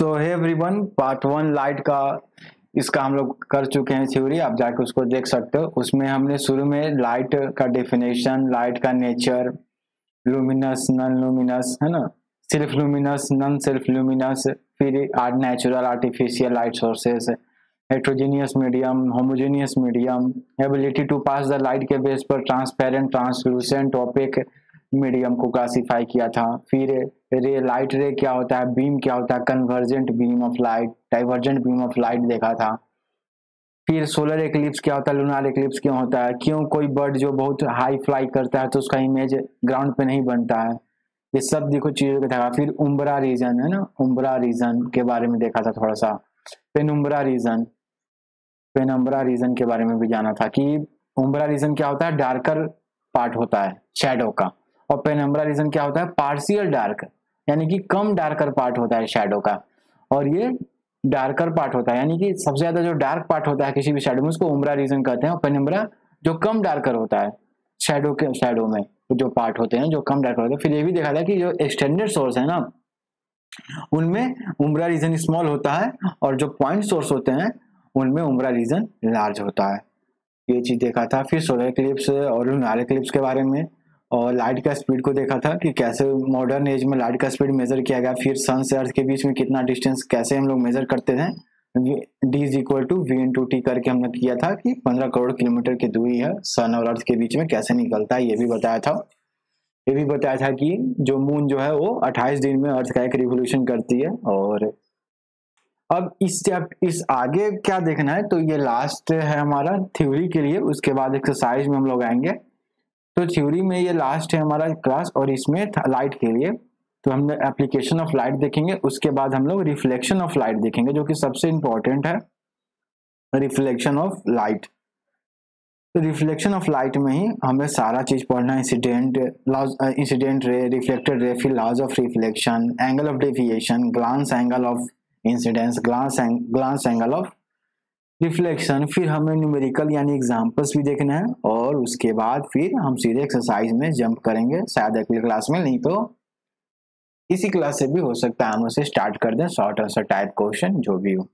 सो है everyone part one light का इसका हम लोग कर चुके हैं थ्योरी आप जाके उसको देख सकते हो। उसमें हमने शुरू में लाइट का डेफिनेशन लाइट का नेचर लुमिनस नॉन लुमिनस है ना? सिर्फ़ लुमिनस नॉन सिर्फ़ लुमिनस फिर art natural artificial light sources heterogeneous medium homogeneous medium ability to pass the light के बेस पर ट्रांसपेरेंट ट्रांसलूसेंट टॉपिक मीडियम को क्लासीफाई किया था। फिर रे लाइट रे क्या होता है? बीम क्या होता है? Convergent beam of light divergent beam of light देखा था। फिर सोलर एक्लिप्स क्या होता है? लूनार एक्लिप्स क्यों होता है? क्यों कोई बर्ड जो बहुत हाई फ्लाई करता है तो उसका इमेज ग्राउंड पे नहीं बनता है? ये सब देखो चीज़ों को देखा। फिर उम्बरा रीजन है ना? उम्बरा रीजन के बारे में देखा था थोड़ा सा। पेनुम्बरा रीजन पेनम्बरा रीजन के बारे में भी जाना था कि उम्बरा रीजन क्या होता है? डार्कर पार्ट होता है शेडो का। और पेनम्बरा रीजन क्या होता है? पार्शियल डार्क यानी कि कम डार्कर पार्ट होता है शेडो का। और ये डार्कर पार्ट होता है, यानी कि सबसे ज़्यादा जो डार्क पार्ट होता है किसी भी शेडो में, उसको उम्रा रीजन कहते हैं। और पेनम्बरा जो कम डार्कर होता है शेडो के शेडो में जो पार्ट होते हैं, जो कम डार्कर होते हैं। फिर ये भी देखा था कि जो एक्सटेंडेड सोर्स है ना, उनमें उम्रा रीजन स्मॉल होता है और जो पॉइंट सोर्स होते हैं, उनमें उम्रा रीजन लार्ज होता है। ये चीज़ देखा था। फिर सोलर क्लिप्स और लूनार क्लिप्स के बारे में और लाइट का स्पीड को देखा था कि कैसे मॉडर्न एज में लाइट का स्पीड मेजर किया गया, फिर सन से अर्थ के बीच में कितना डिस्टेंस कैसे हम लोग मेजर करते हैं। D is equal to V into T करके हमने किया था कि पंद्रह करोड़ किलोमीटर की दूरी है सन और अर्थ के बीच में कैसे निकलता है, ये भी बताया था। ये भी बताया था कि जो मून जो है वो 28 दिन में अर्थ का एक रिवोल्यूशन करती है और अब इस इस आगे क्या देखना है तो ये लास्ट है हमारा थ्योरी के लिए, उसके बाद एक्सरसाइज में हम लोग आएँगे। तो थ्योरी में ये लास्ट है हमारा क्लास और इसमें लाइट के लिए। तो हम एप्लीकेशन ऑफ़ लाइट देखेंगे, उसके बाद हम लोग रिफ्लेक्शन ऑफ़ लाइट देखेंगे, जो कि सबसे इंपॉर्टेंट है। रिफ्लेक्शन ऑफ़ लाइट तो रिफ्लेक्शन ऑफ़ लाइट में ही हमें सारा चीज़ पढ़ना incident incident ray reflected ray फिर laws of reflection angle of deviation glance angle of incidence glance glance angle of reflection फिर हमें न्यूमेरिकल यानी एग्जांपल्स भी देखना है और उसके बाद फिर हम सीधे एक्सरसाइज में जंप करेंगे। शायद अगली क्लास में नहीं तो इसी क्लास से भी हो सकता है। हम उसे स्टार्ट कर दें शॉर्ट आंसर टाइप क्वेश्चन जो भी हो।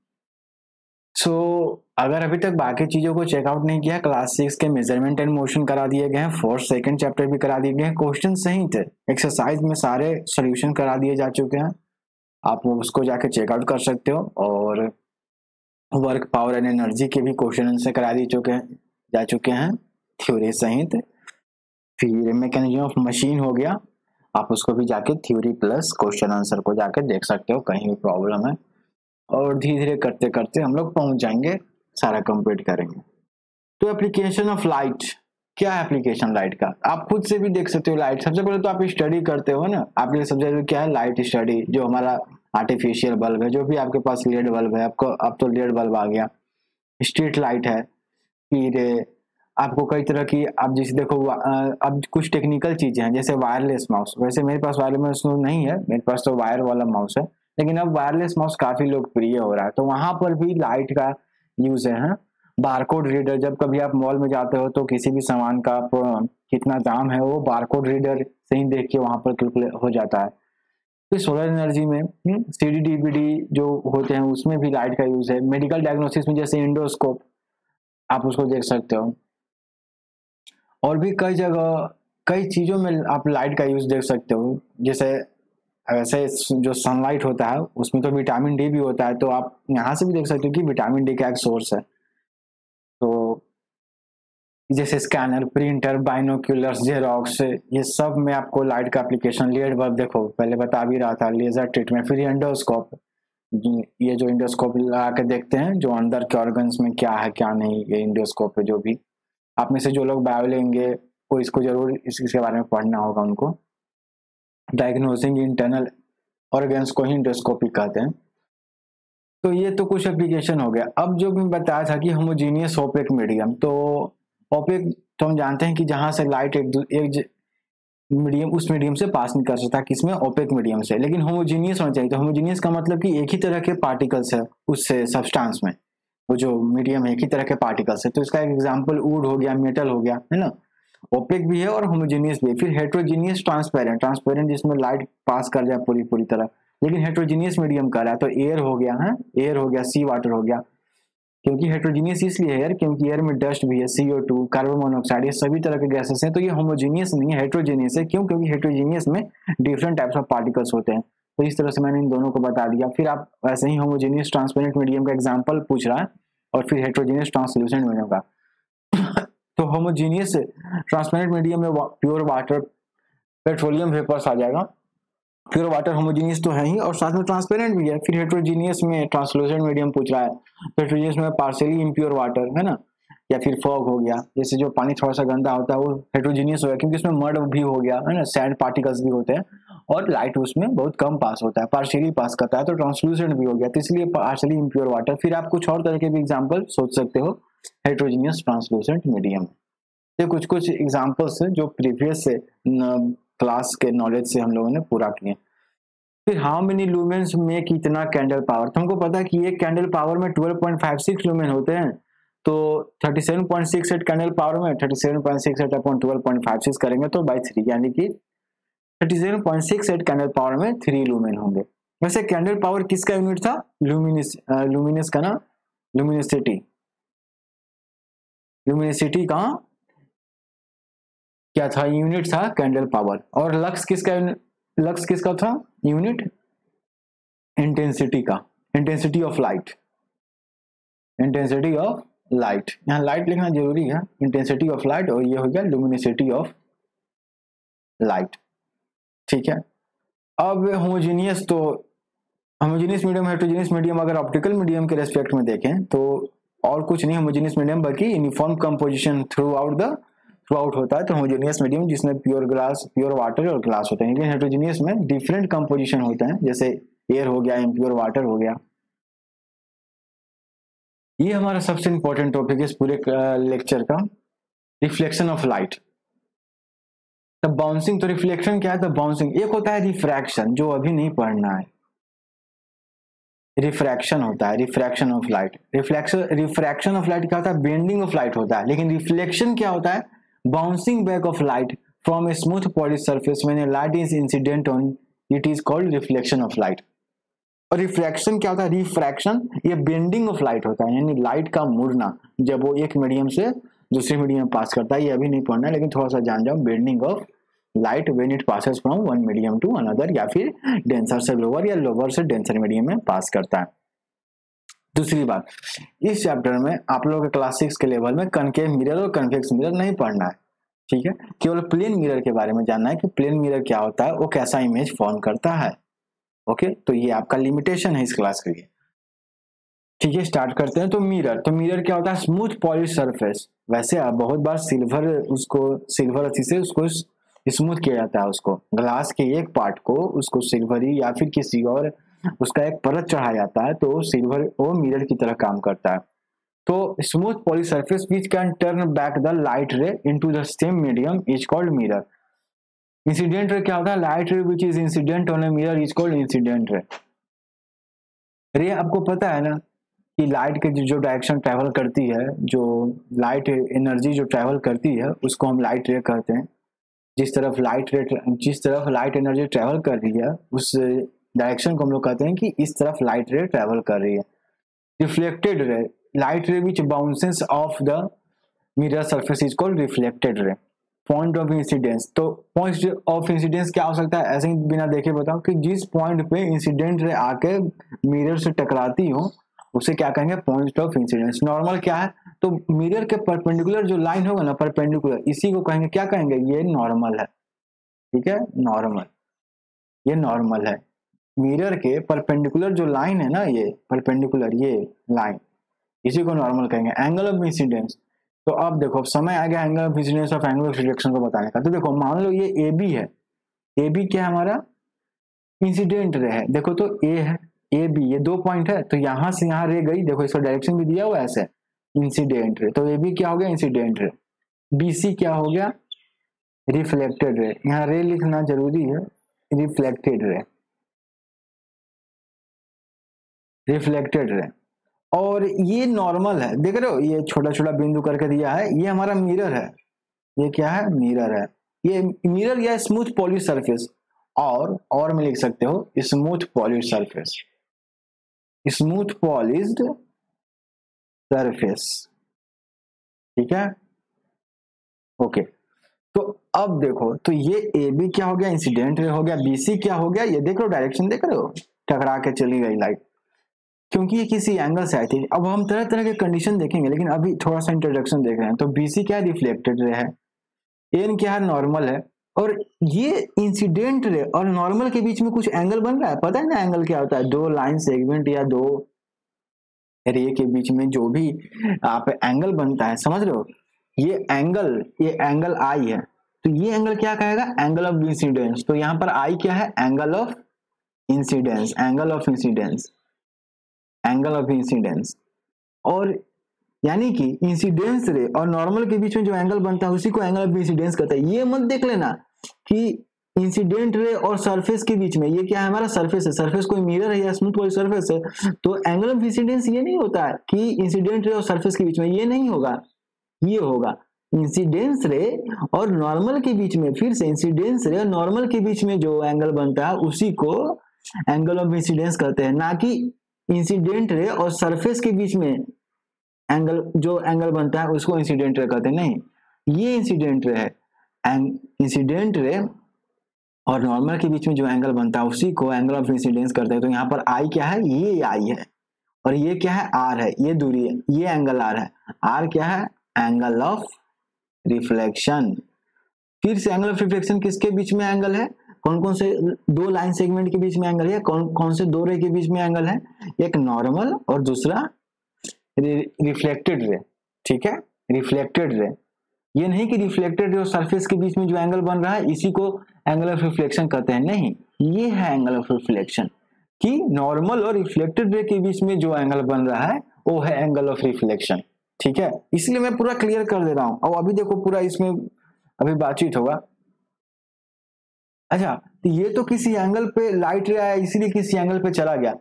सो so, अगर अभी तक बाकी चीज़ों को चेकआउट नहीं किया क्लास सिक्स के मेज़रमेंट एंड मोशन करा दिए गए हैं। फोर्थ सेकंड चैप्टर भी करा दिए गए हैं। क्वेश्चन सही थे। एक्सरसाइज में सारे सोल्यूशन करा दिए जा चुके हैं। आप उसको जाके चेकआउट कर सकते हो और वर्क पावर एंड एनर्जी के भी क्वेश्चन आंसर करा दिए चुके हैं, जा चुके हैं थ्योरी सहित। फिर मैकेनिज्म ऑफ़ मशीन हो गया। आप उसको भी जाके थ्योरी प्लस क्वेश्चन आंसर को जाके देख सकते हो, कहीं भी प्रॉब्लम है। और धीरे धीरे करते करते हम लोग पहुँच जाएँगे, सारा कंप्लीट करेंगे। तो एप्लीकेशन ऑफ़ लाइट क्या है एप्लीकेशन लाइट का? आप खुद से भी देख सकते हो लाइट सबसे पहले तो आप स्टडी करते हो ना, आपके लिए सब्जेक्ट क्या है? लाइट स्टडी जो हमारा आर्टिफिशियल बल्ब है, जो भी आपके पास लेड बल्ब है, आपको, अब तो लेड बल्ब आ गया। स्ट्रीट लाइट है, फिर आपको कई तरह की आप जैसे देखो अब कुछ टेक्निकल चीज़ें हैं, जैसे वायरलेस माउस वैसे मेरे पास वायरलेस नहीं है, मेरे पास तो वायर वाला माउस है, लेकिन अब वायरलेस माउस काफ़ी लोकप्रिय हो रहा है। तो वहाँ पर भी लाइट का यूज़ है बारकोड रीडर जब कभी आप मॉल में जाते हो तो किसी भी सामान का कितना दाम है, वो बारकोड रीडर से ही देख के वहाँ पर कैलकुलेट हो जाता है। तो सोलर एनर्जी में सी डी डीबीडी जो होते हैं, उसमें भी लाइट का यूज़ है। मेडिकल डायग्नोसिस में जैसे इंडोस्कोप आप उसको देख सकते हो। और भी कई जगह, कई चीज़ों में आप लाइट का यूज़ देख सकते हो। जैसे, ऐसे जो सनलाइट होता है, उसमें तो विटामिन डी भी होता है तो आप यहाँ से भी देख सकते हो कि विटामिन डी का एक सोर्स है। जैसे स्कैनर प्रिंटर बाइनोक्यूलर्स जेरोक्स ये सब में आपको लाइट का एप्लीकेशन लेड बल्ब देखो पहले बता भी रहा था लेजर ट्रीटमेंट फिर एंडोस्कोप ये जो इंडोस्कोप लगा के देखते हैं जो अंदर के ऑर्गन्स में क्या है क्या नहीं ये इंडोस्कोप है जो भी। आप में से जो लोग बायो लेंगे वो इसको ज़रूर इस, इसके बारे में पढ़ना होगा उनको। डायग्नोसिंग इंटरनल ऑर्गेन्स को ही इंडोस्कोपी कहते हैं। तो ये तो कुछ एप्लीकेशन हो गया। अब जो मैं बताया था कि होमोजीनियस ओपेक मीडियम तो ओपेक तो हम जानते हैं कि जहाँ से लाइट एक एक मीडियम उस मीडियम से पास नहीं कर सकता, किसमें? ओपेक मीडियम से। लेकिन होमोजीनियस होना चाहिए। तो होमोजीनियस का मतलब कि एक ही तरह के पार्टिकल्स है उससे सब्सटेंस में। वो जो मीडियम है, एक ही तरह के पार्टिकल्स है। तो इसका एक एग्ज़ाम्पल वुड हो गया मेटल हो गया, है ना? ओपेक भी है और होमोजीनियस भी है। फिर हेट्रोजीनियस ट्रांसपेरेंट ट्रांसपेरेंट जिसमें लाइट पास कर जाए पूरी पूरी तरह। लेकिन हेट्रोजीनियस मीडियम कह रहा है तो एयर हो गया, है? एयर हो गया सी वाटर हो गया। क्योंकि हेट्रोजीनियस इसलिए है क्योंकि एयर में डस्ट भी है सीओ टू कार्बन मोनोऑक्साइड ये सभी तरह के गैसेस हैं तो ये होमोजीनियस नहीं है हेट्रोजीनियस है। क्यों? क्योंकि हेट्रोजीनियस में डिफरेंट टाइप्स ऑफ़ पार्टिकल्स होते हैं। तो इस तरह से मैंने इन दोनों को बता दिया। फिर आप वैसे ही होमोजीनियस ट्रांसपेरेंट मीडियम का एग्ज़ाम्पल पूछ रहा है, और फिर हेट्रोजीनियस ट्रांसल्यूसेंट मीडियम का। तो होमोजीनियस ट्रांसपेरेंट मीडियम में प्योर वाटर पेट्रोलियम वेपर्स आ जाएगा। प्योर वाटर होमोजीनियस तो है ही और साथ में ट्रांसपेरेंट भी है। फिर हेट्रोजीनियस में ट्रांसलूसेंट मीडियम पूछ रहा है। हेट्रोजीनियस में पार्सली इम्प्योर वाटर है ना? या फिर फॉग हो गया। जैसे जो पानी थोड़ा सा गंदा होता है, वो हेट्रोजीनियस हो गया क्योंकि उसमें मड भी हो गया, है ना? सैंड पार्टिकल्स भी होते हैं और लाइट उसमें बहुत कम पास होता है। पार्शियली पास करता है तो ट्रांसलूसेंट भी हो गया। तो इसलिए पार्शली इम्प्योर वाटर फिर आप कुछ और तरह के भी एग्ज़ाम्पल सोच सकते हो। हेट्रोजीनियस ट्रांसलूसेंट मीडियम ये कुछ कुछ एग्जाम्पल्स है जो प्रीवियस से क्लास के नॉलेज से हम लोगों ने पूरा किए फिर हाउ मेनी लूमेंस में कितना कैंडल पावर तो हमको पता है कि एक कैंडल पावर में 12.56 लूमेन होते हैं। तो 37.68 कैंडल पावर में 37.68 अपॉन 12.56 करेंगे तो बाई थ्री यानी कि 37.68 कैंडल पावर में थ्री लूमेन होंगे। वैसे कैंडल पावर किसका यूनिट था? लूमिनस लूमिनस का ना? लूमिनसिटी लूमिनसिटी का क्या था यूनिट था? कैंडल पावर और लक्स किसका लक्स किसका था? यूनिट इंटेंसिटी का. Intensity of light intensity of light यहाँ लाइट लिखना ज़रूरी है। इंटेंसिटी ऑफ़ लाइट और ये हो गया लुमिनिसिटी ऑफ़ लाइट ठीक है? अब होमोजीनियस तो होमोजीनियस मीडियम हेट्रोजीनियस मीडियम अगर ऑप्टिकल मीडियम के रेस्पेक्ट में देखें तो और कुछ नहीं होमोजीनियस मीडियम बल्कि uniform composition throughout the throughout होता है तो होमोजेनियस मीडियम जिसमें प्योर ग्लास प्योर वाटर और ग्लास होते हैं। लेकिन हेट्रोजीनियस में डिफरेंट कंपोजिशन होते हैं, जैसे एयर हो गया इम्प्योर वाटर हो गया। ये हमारा सबसे इंपॉर्टेंट टॉपिक है इस पूरे लेक्चर का। Reflection of light the bouncing तो रिफ्लेक्शन क्या है? द बाउंसिंग एक होता है रिफ्रैक्शन जो अभी नहीं पढ़ना है। रिफ्रैक्शन होता है refraction of light reflection refraction of light क्या होता है? बेंडिंग ऑफ़ लाइट होता है। लेकिन रिफ्लेक्शन क्या होता है? Bouncing back of light from a smooth polished surface when a light is incident on, it is called reflection of light. और रिफ्रैक्शन क्या होता है? रिफ्रैक्शन ये बेंडिंग ऑफ़ लाइट होता है, यानी लाइट का मुड़ना, जब वो एक मीडियम से दूसरे मीडियम में पास करता है, ये अभी नहीं पढ़ना, लेकिन थोड़ा सा जान जाओ bending of light when it passes from one medium to another या फिर डेंसर से लोअर या लोअर से डेंसर मीडियम में पास करता है। दूसरी बात, इस चैप्टर में आप लोगों के क्लास सिक्स के लेवल में कनकेव मिरर और कन्वेक्स मिरर नहीं पढ़ना है, ठीक है? केवल प्लेन मिरर के बारे में जानना है कि प्लेन मिरर क्या होता है, वो कैसा इमेज फॉर्म करता है ओके तो ये आपका लिमिटेशन है इस क्लास के लिए। ठीक है स्टार्ट करते हैं तो मिरर तो मिरर क्या होता है? स्मूथ पॉलिश सरफेस वैसे आप बहुत बार सिल्वर उसको सिल्वर अच्छी से उसको स्मूथ किया जाता है उसको ग्लास के एक पार्ट को उसको सिल्वरी या फिर किसी और उसका एक परत चढ़ाया जाता है तो सिल्वर वो मिरर की तरह काम करता है। तो smooth poly surface which can turn back the light ray into the same medium is called mirror incident ray क्या होता है? Light ray which is incident on a mirror is called incident ray ray, आपको पता है ना कि light के जो डायरेक्शन ट्रेवल करती है, जो लाइट एनर्जी जो ट्रेवल करती है, उसको हम लाइट रे कहते हैं। जिस तरफ़ लाइट रे जिस तरफ़ लाइट एनर्जी ट्रेवल कर रही है, उस डायरेक्शन को हम लोग कहते हैं कि इस तरफ़ लाइट रे ट्रेवल कर रही है। Reflected ray. Light ray which bounces off the mirror surface is called reflected ray. Point of incidence तो पॉइंट ऑफ़ इंसिडेंस क्या हो सकता है? ऐसे ही बिना देखे बताओ कि जिस पॉइंट पे इंसिडेंट रे आके मिरर से टकराती हो, उसे क्या कहेंगे? पॉइंट ऑफ़ इंसिडेंस नॉर्मल क्या है? तो मिरर के परपेंडिकुलर जो लाइन होगा ना परपेंडिकुलर इसी को कहेंगे। क्या कहेंगे? ये नॉर्मल है। ठीक है? नॉर्मल ये नॉर्मल है। मिरर के परपेंडिकुलर जो लाइन है ना ये परपेंडिकुलर ये लाइन इसी को नॉर्मल कहेंगे। एंगल ऑफ़ इंसिडेंस तो अब देखो, अब समय आ गया angle of incidence of angle of reflection को बताने का। तो देखो, मान लो ये ए बी है। ए बी क्या हमारा? इंसिडेंट रे है। देखो तो ए है ए बी ये दो पॉइंट है तो यहाँ से यहाँ रे गई। देखो, इसका डायरेक्शन भी दिया हुआ ऐसे। इंसिडेंट रे तो ए बी क्या हो गया? इंसिडेंट रे बी सी क्या हो गया? रिफ्लेक्टेड रे यहाँ रे लिखना ज़रूरी है। रिफ्लेक्टेड रे रिफ्लेक्टेड रे और ये नॉर्मल है। देख रहे हो, ये छोटा छोटा बिंदु करके दिया है, ये हमारा मिरर है। ये क्या है? मिरर है। ये मिरर या स्मूथ पॉलिश सरफेस और और में लिख सकते हो smooth polish surface smooth polished surface ठीक है? ओके तो अब देखो तो ये ए बी क्या हो गया? इंसिडेंट हो गया। बीसी क्या हो गया? ये देख लो डायरेक्शन देख रहे हो? टकरा के चली गई लाइट क्योंकि ये किसी एंगल से आई थी। अब हम तरह तरह के कंडीशन देखेंगे, लेकिन अभी थोड़ा सा इंट्रोडक्शन देख रहे हैं। तो बीसी क्या रिफ्लेक्टेड रे है एन क्या है नॉर्मल है? और ये इंसिडेंट रे और नॉर्मल के बीच में कुछ एंगल बन रहा है? पता है ना एंगल क्या होता है? दो लाइन सेगमेंट या दो रे के बीच में जो भी आप एंगल बनता है, समझ रहे हो? ये एंगल ये एंगल आई है। तो ये एंगल क्या कहेगा? एंगल ऑफ़ इंसिडेंस तो यहाँ पर आई क्या है? Angle of incidence angle of incidence angle of incidence और यानी कि इंसिडेंस रे और नॉर्मल के बीच में जो एंगल बनता है, उसी को एंगल ऑफ़ इंसिडेंस कहते हैं। ये मत देख लेना कि इंसिडेंट रे और सरफेस के बीच में, ये क्या है हमारा सरफेस है? सरफेस कोई मिरर है या स्मूथ वाली सरफेस है? तो एंगल ऑफ़ इंसिडेंस ये नहीं होता कि इंसिडेंट रे और सरफेस के बीच में, ये नहीं होगा। ये होगा इंसिडेंस रे और नॉर्मल के बीच में, फिर से इंसिडेंस रे और नॉर्मल के बीच में जो एंगल बनता है, उसी को एंगल ऑफ़ इंसिडेंस कहते हैं। ना कि इंसिडेंट रे और सरफेस के बीच में एंगल जो एंगल बनता है, उसको इंसिडेंट रे कहते हैं, नहीं। ये इंसिडेंट रे है। इंसिडेंट रे और नॉर्मल के बीच में जो एंगल बनता है, उसी को एंगल ऑफ़ इंसिडेंस करते हैं। तो यहाँ पर आई क्या है? ये आई है। और ये क्या है? आर है। ये दूरी है। ये एंगल आर है। आर क्या है? एंगल ऑफ़ रिफ्लेक्शन फिर से एंगल ऑफ़ रिफ्लेक्शन किसके बीच में एंगल है? कौन कौन से दो लाइन सेगमेंट के बीच में एंगल है, कौन कौन से दो रे के बीच में एंगल है? एक नॉर्मल और दूसरा रिफ्लेक्टेड रे, ठीक है? रिफ्लेक्टेड रे। ये नहीं कि रिफ्लेक्टेड और सरफेस के बीच में जो एंगल बन रहा है, इसी को एंगल ऑफ़ रिफ्लेक्शन कहते हैं। नहीं, ये है एंगल ऑफ़ रिफ्लेक्शन कि नॉर्मल और रिफ्लेक्टेड रे के बीच में जो एंगल बन रहा है, वो है एंगल ऑफ़ रिफ्लेक्शन, ठीक है? इसलिए मैं पूरा क्लियर कर दे रहा हूँ। और अभी देखो पूरा इसमें अभी बातचीत होगा। अच्छा तो ये तो किसी एंगल पे लाइट रे आया, इसीलिए किसी एंगल पे चला गया।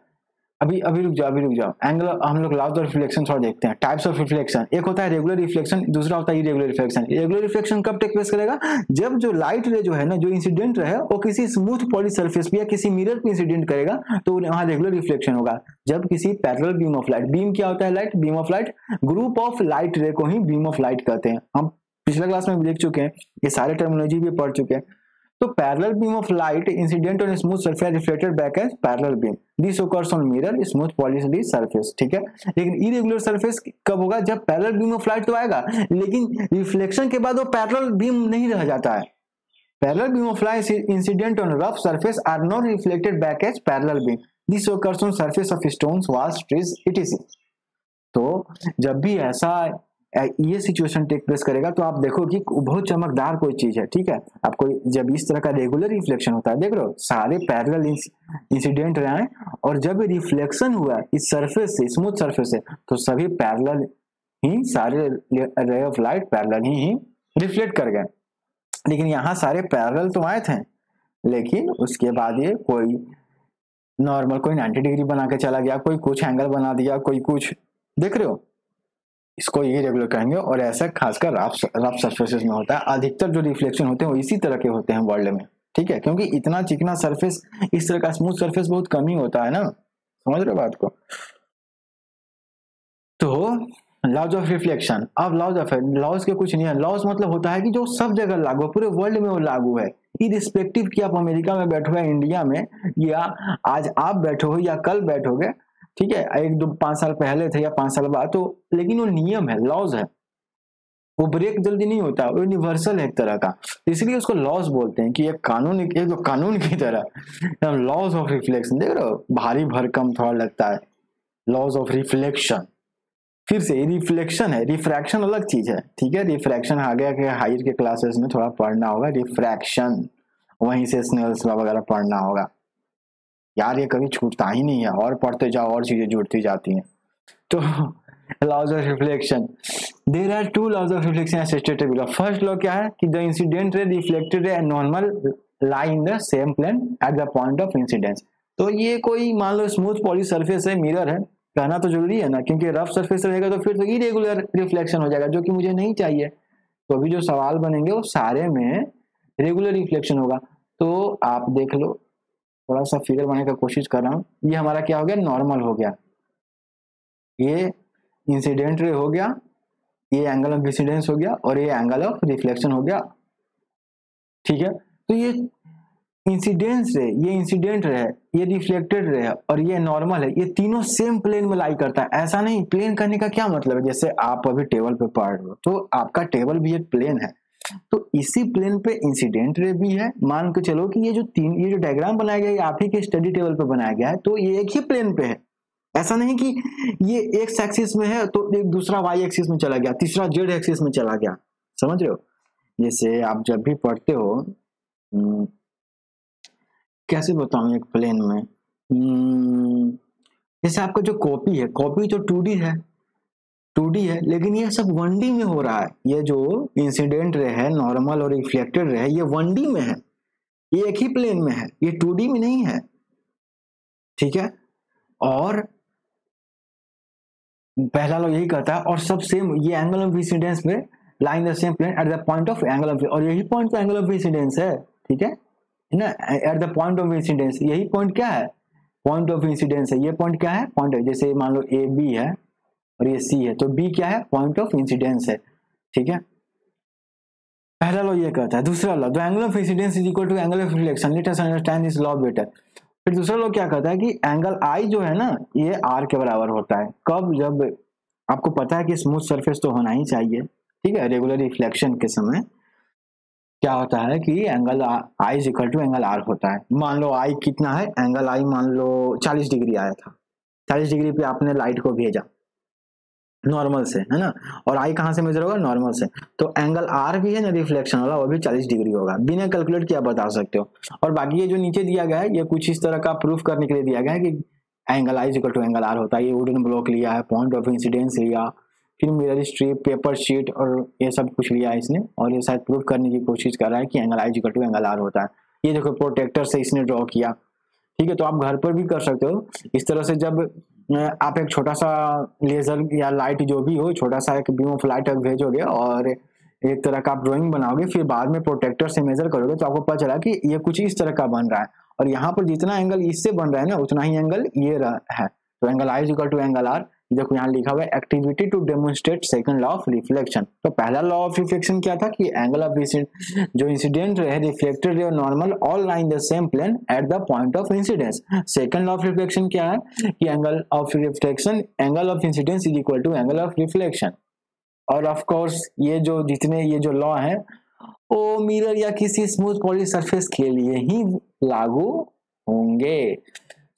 अभी अभी रुक जाओ, अभी रुक जाओ। एंगल हम लोग लाउड और रिफ्लेक्शन थोड़ा देखते हैं। टाइप्स ऑफ़ रिफ्लेक्शन एक होता है रेगुलर रिफ्लेक्शन दूसरा होता है इरेगुलर रिफ्लेक्शन रेगुलर रिफ्लेक्शन कब टेक प्लेस करेगा? जब जो लाइट रे जो है ना, जो इंसिडेंट रहे, वो किसी स्मूथ पॉली सरफेस पे या किसी मिरर पे इंसिडेंट करेगा तो वहाँ रेगुलर रिफ्लेक्शन होगा। जब किसी parallel beam of light beam क्या होता है light beam of light group of light ray को ही बीम ऑफ़ लाइट कहते हैं। हम पिछले क्लास में देख चुके हैं। ये सारे टर्मिनोलॉजी भी पढ़ चुके हैं। तो parallel beam of light incident on smooth surface reflected back as parallel beam this occurs on mirror smooth polished surface ठीक है? लेकिन इरेगुलर सरफेस कब होगा? जब पैरेलल बीम ऑफ़ लाइट तो आएगा, लेकिन रिफ्लेक्शन के बाद वो पैरेलल बीम नहीं रह जाता है। Parallel beam of light incident on rough surface are not reflected back as parallel beam this occurs on surface of stones walls trees etc तो जब भी ऐसा ये सिचुएशन टेक प्लेस करेगा तो आप देखो कि बहुत चमकदार कोई चीज़ है ठीक है? आपको जब इस तरह का रेगुलर रिफ्लेक्शन होता है देख लो सारे पैरेलल इंसिडेंट रहे हैं और जब रिफ्लेक्शन हुआ इस सरफेस से स्मूथ सरफेस से तो सभी पैरेलल ही सारे रे ऑफ़ लाइट पैरेलल ही, ही रिफ्लेक्ट कर गए। लेकिन यहाँ सारे पैरल तो आए थे लेकिन उसके बाद ये कोई नॉर्मल कोई 90 डिग्री बना के चला गया कोई कुछ एंगल बना दिया कोई कुछ देख रहे हो? इसको ये रेगुलर कहेंगे और ऐसा खासकर रफ रफ सरफेसेस में होता है। अधिकतर जो रिफ्लेक्शन होते हैं वो इसी तरह के होते हैं वर्ल्ड में, ठीक है? क्योंकि इतना चिकना सरफेस इस तरह का स्मूथ सरफेस बहुत कम ही होता है ना? समझ रहे बात को? तो लॉज ऑफ़ रिफ्लेक्शन अब लॉज ऑफ़ लॉज के कुछ नहीं है लॉज मतलब होता है कि जो सब जगह लागू पूरे वर्ल्ड में वो लागू है। इरिस्पेक्टिव कि आप अमेरिका में बैठो या इंडिया में, या आज आप बैठो हो या कल बैठोगे ठीक है, एक दो पाँच साल पहले थे या पाँच साल बाद तो लेकिन वो नियम है लॉज है। वो ब्रेक जल्दी नहीं होता, वो यूनिवर्सल है एक तरह का। इसलिए उसको लॉज बोलते हैं कि एक कानून एक तो कानून की तरह लॉज ऑफ़ रिफ्लेक्शन देख रहे हो? भारी भरकम थोड़ा लगता है। लॉज ऑफ़ रिफ्लेक्शन फिर से रिफ्लेक्शन है रिफ्रैक्शन अलग चीज़ है, ठीक है? रिफ्रैक्शन आ गया कि हायर के क्लासेस में थोड़ा पढ़ना होगा रिफ्रैक्शन वहीं से स्नेल्स वगैरह पढ़ना होगा। यार, ये कभी छूटता ही नहीं है। और पढ़ते जाओ, और चीज़ें जुड़ती जाती हैं। तो laws of reflection there are two laws of reflection first law क्या है? कि the incident ray reflected ray normal lie in the same plane at the point of incidence तो ये कोई, मान लो स्मूथ पॉली सरफेस है मिरर है कहना तो ज़रूरी है ना? क्योंकि रफ सरफेस रहेगा तो फिर तो इरेगुलर रिफ्लेक्शन हो जाएगा, जो कि मुझे नहीं चाहिए। तो अभी जो सवाल बनेंगे वो सारे में रेगुलर रिफ्लेक्शन होगा। तो आप देख लो थोड़ा सा फिगर बनाने का कोशिश कर रहा हूँ। ये हमारा क्या हो गया? नॉर्मल हो गया। ये इंसिडेंट रे हो गया, ये एंगल ऑफ़ इंसिडेंस हो गया और ये एंगल ऑफ़ रिफ्लेक्शन हो गया। ठीक है? तो ये इंसिडेंस रे ये इंसिडेंट रे ये रिफ्लेक्टेड रे और ये नॉर्मल है। ये तीनों सेम प्लेन में लाई करता है। ऐसा नहीं प्लेन करने का क्या मतलब है? जैसे आप अभी टेबल पे पढ़ रहे हो तो आपका टेबल भी एक प्लेन है। तो इसी प्लेन पे इंसिडेंट रे भी है। मान के चलो कि ये जो तीन ये जो डायग्राम बनाया गया है आप ही के स्टडी टेबल पे बनाया गया है तो ये एक ही प्लेन पे है। ऐसा नहीं कि ये एक्स एक्सिस में है तो एक दूसरा वाई एक्सिस में चला गया तीसरा जेड एक्सिस में चला गया। समझ रहे हो? जैसे आप जब भी पढ़ते हो हम्म, कैसे बताऊँ एक प्लेन में? हम्म, जैसे आपका जो कॉपी है कॉपी तो टू है टू है, लेकिन ये सब वन में हो रहा है। ये जो इंसिडेंट रहे है नॉर्मल और रिफ्लेक्टेड रहे ये वन में है। ये एक ही प्लेन में है। ये टू में नहीं है। ठीक है? और पहला लोग यही कहता है, और सब सेम ये एंगल ऑफ़ इंसिडेंस में line the same plane at the point of angle of और यही पॉइंट तो एंगल ऑफ़ इंसिडेंस है। ठीक है? ना? At the point of incidence यही पॉइंट क्या है? पॉइंट ऑफ़ इंसिडेंस है। ये पॉइंट क्या है? पॉइंट जैसे मान लो ए बी है। और ये सी है। तो बी क्या है? पॉइंट ऑफ़ इंसिडेंस है। ठीक है? पहला लॉ ये कहता है, दूसरा law the angle of incidence is equal to angle of reflection let us understand this law better फिर दूसरा लॉ क्या कहता है कि एंगल आई जो है ना, ये आर के बराबर होता है। कब? जब आपको पता है कि स्मूथ सरफेस तो होना ही चाहिए। ठीक है? रेगुलर रिफ्लेक्शन के समय क्या होता है कि angle I is equal to angle R होता है। मान लो आई कितना है? एंगल आई मान लो 40 डिग्री आया था। 40 डिग्री पे आपने लाइट को भेजा। नॉर्मल से, है ना? और आई कहाँ से मेजर होगा? नॉर्मल से। तो एंगल आर भी है ना रिफ्लेक्शन वाला, वो भी 40 डिग्री होगा। बिना कैलकुलेट किया बता सकते हो। और बाकी ये जो नीचे दिया गया है, ये कुछ इस तरह का प्रूफ करने के लिए दिया गया है कि angle I equal to angle R होता है। ये वुडन ब्लॉक लिया है पॉइंट ऑफ़ इंसिडेंस लिया, फिर मिरर स्ट्रिप पेपर शीट और ये सब कुछ लिया है इसने। और ये शायद प्रूफ करने की कोशिश कर रहा है कि angle I equal to angle R होता है। ये देखो प्रोटेक्टर से इसने ड्रॉ किया। ठीक है तो आप घर पर भी कर सकते हो। इस तरह से जब आप एक छोटा सा लेजर या लाइट जो भी हो, छोटा सा एक बीम ऑफ़ लाइट भेजोगे और एक तरह का आप ड्रॉइंग बनाओगे, फिर बाद में प्रोटेक्टर से मेजर करोगे तो आपको पता चला कि ये कुछ इस तरह का बन रहा है। और यहाँ पर जितना एंगल इससे बन रहा है ना, उतना ही एंगल ये है। तो angle I equal to angle R देखो यहाँ लिखा हुआ है activity to demonstrate second law of reflection तो पहला लॉ ऑफ़ रिफ्लेक्शन क्या था? कि एंगल ऑफ़ जो इंसिडेंट है reflected ray normal all line the same plane at the point of incidence second law of reflection क्या है? कि angle of reflection angle of incidence is equal to angle of reflection और of course ये जो जितने ये जो law है वो मिरर या किसी स्मूथ पॉली सरफेस के लिए ही लागू होंगे.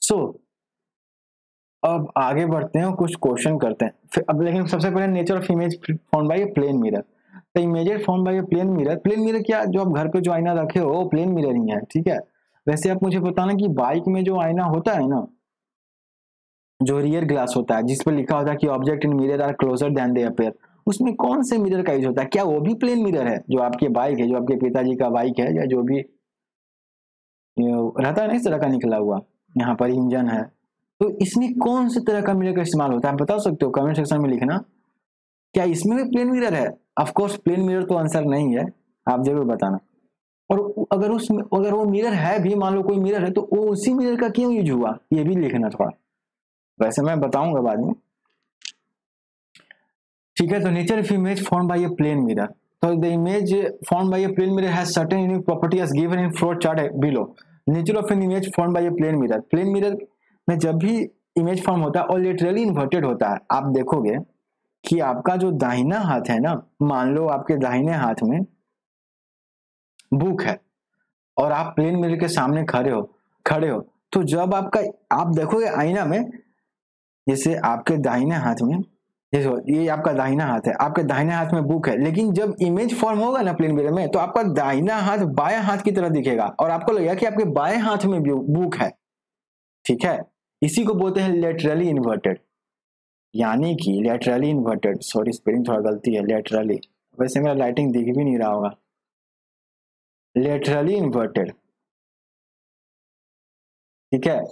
सो so, अब आगे बढ़ते हैं कुछ क्वेश्चन करते हैं। फिर, अब लेकिन सबसे पहले nature of image form by plane mirror तो image form by plane mirror plane mirror क्या, जो आप घर पे जो आईना रखे हो प्लेन मिरर ही है, ठीक है? वैसे आप मुझे बताना कि बाइक में जो आईना होता है ना, जो रियर ग्लास होता है, जिस पर लिखा होता है कि object in mirror are closer than they appear उसमें कौन से मिरर का यूज़ होता है? क्या वो भी प्लेन मिरर है, जो आपके बाइक है, जो आपके पिताजी का बाइक है, या जो भी रहता है ना, इस तरह का निकला हुआ, यहाँ पर इंजन है। तो इसमें कौन से तरह का मिरर का इस्तेमाल होता है? आप बता सकते हो कमेंट सेक्शन में लिखना। क्या इसमें भी प्लेन मिरर है? ऑफकोर्स प्लेन मिरर तो आंसर नहीं है। आप ज़रूर बताना। और अगर उस, अगर वो मिरर है भी, मान लो कोई मिरर है तो वो उसी मिरर का क्यों यूज़ हुआ? ये भी लिखना थोड़ा। वैसे मैं बताऊँगा बाद में। ठीक है तो nature of image form by a plane mirror तो the image form by a plane mirror has certain unique property as given in floor chart below nature of an image form by a plane mirror plane mirror में जब भी image form होता है और literally inverted होता है, आप देखोगे कि आपका जो दाहिना हाथ है ना, मान लो आपके दाहिने हाथ में बुक है और आप प्लेन मिरर के सामने खड़े हो खड़े हो तो जब आपका, आप देखोगे आईना में, जैसे आपके दाहिने हाथ में जैसे ये आपका दाहिना हाथ है, आपके दाहिने हाथ में बुक है, लेकिन जब इमेज फॉर्म होगा ना प्लेन मिरर में तो आपका दाहिना हाथ बाएँ हाथ की तरह दिखेगा और आपको लगेगा कि आपके बाएँ हाथ में बुक है, ठीक है? इसी को बोलते हैं लेटरली इन्वर्टेड यानी कि लेटरली इन्वर्टेड सॉरी स्पेलिंग थोड़ा गलती है लेटरली वैसे मेरा लाइटिंग दिख भी नहीं रहा होगा। लेटरली इन्वर्टेड ठीक है?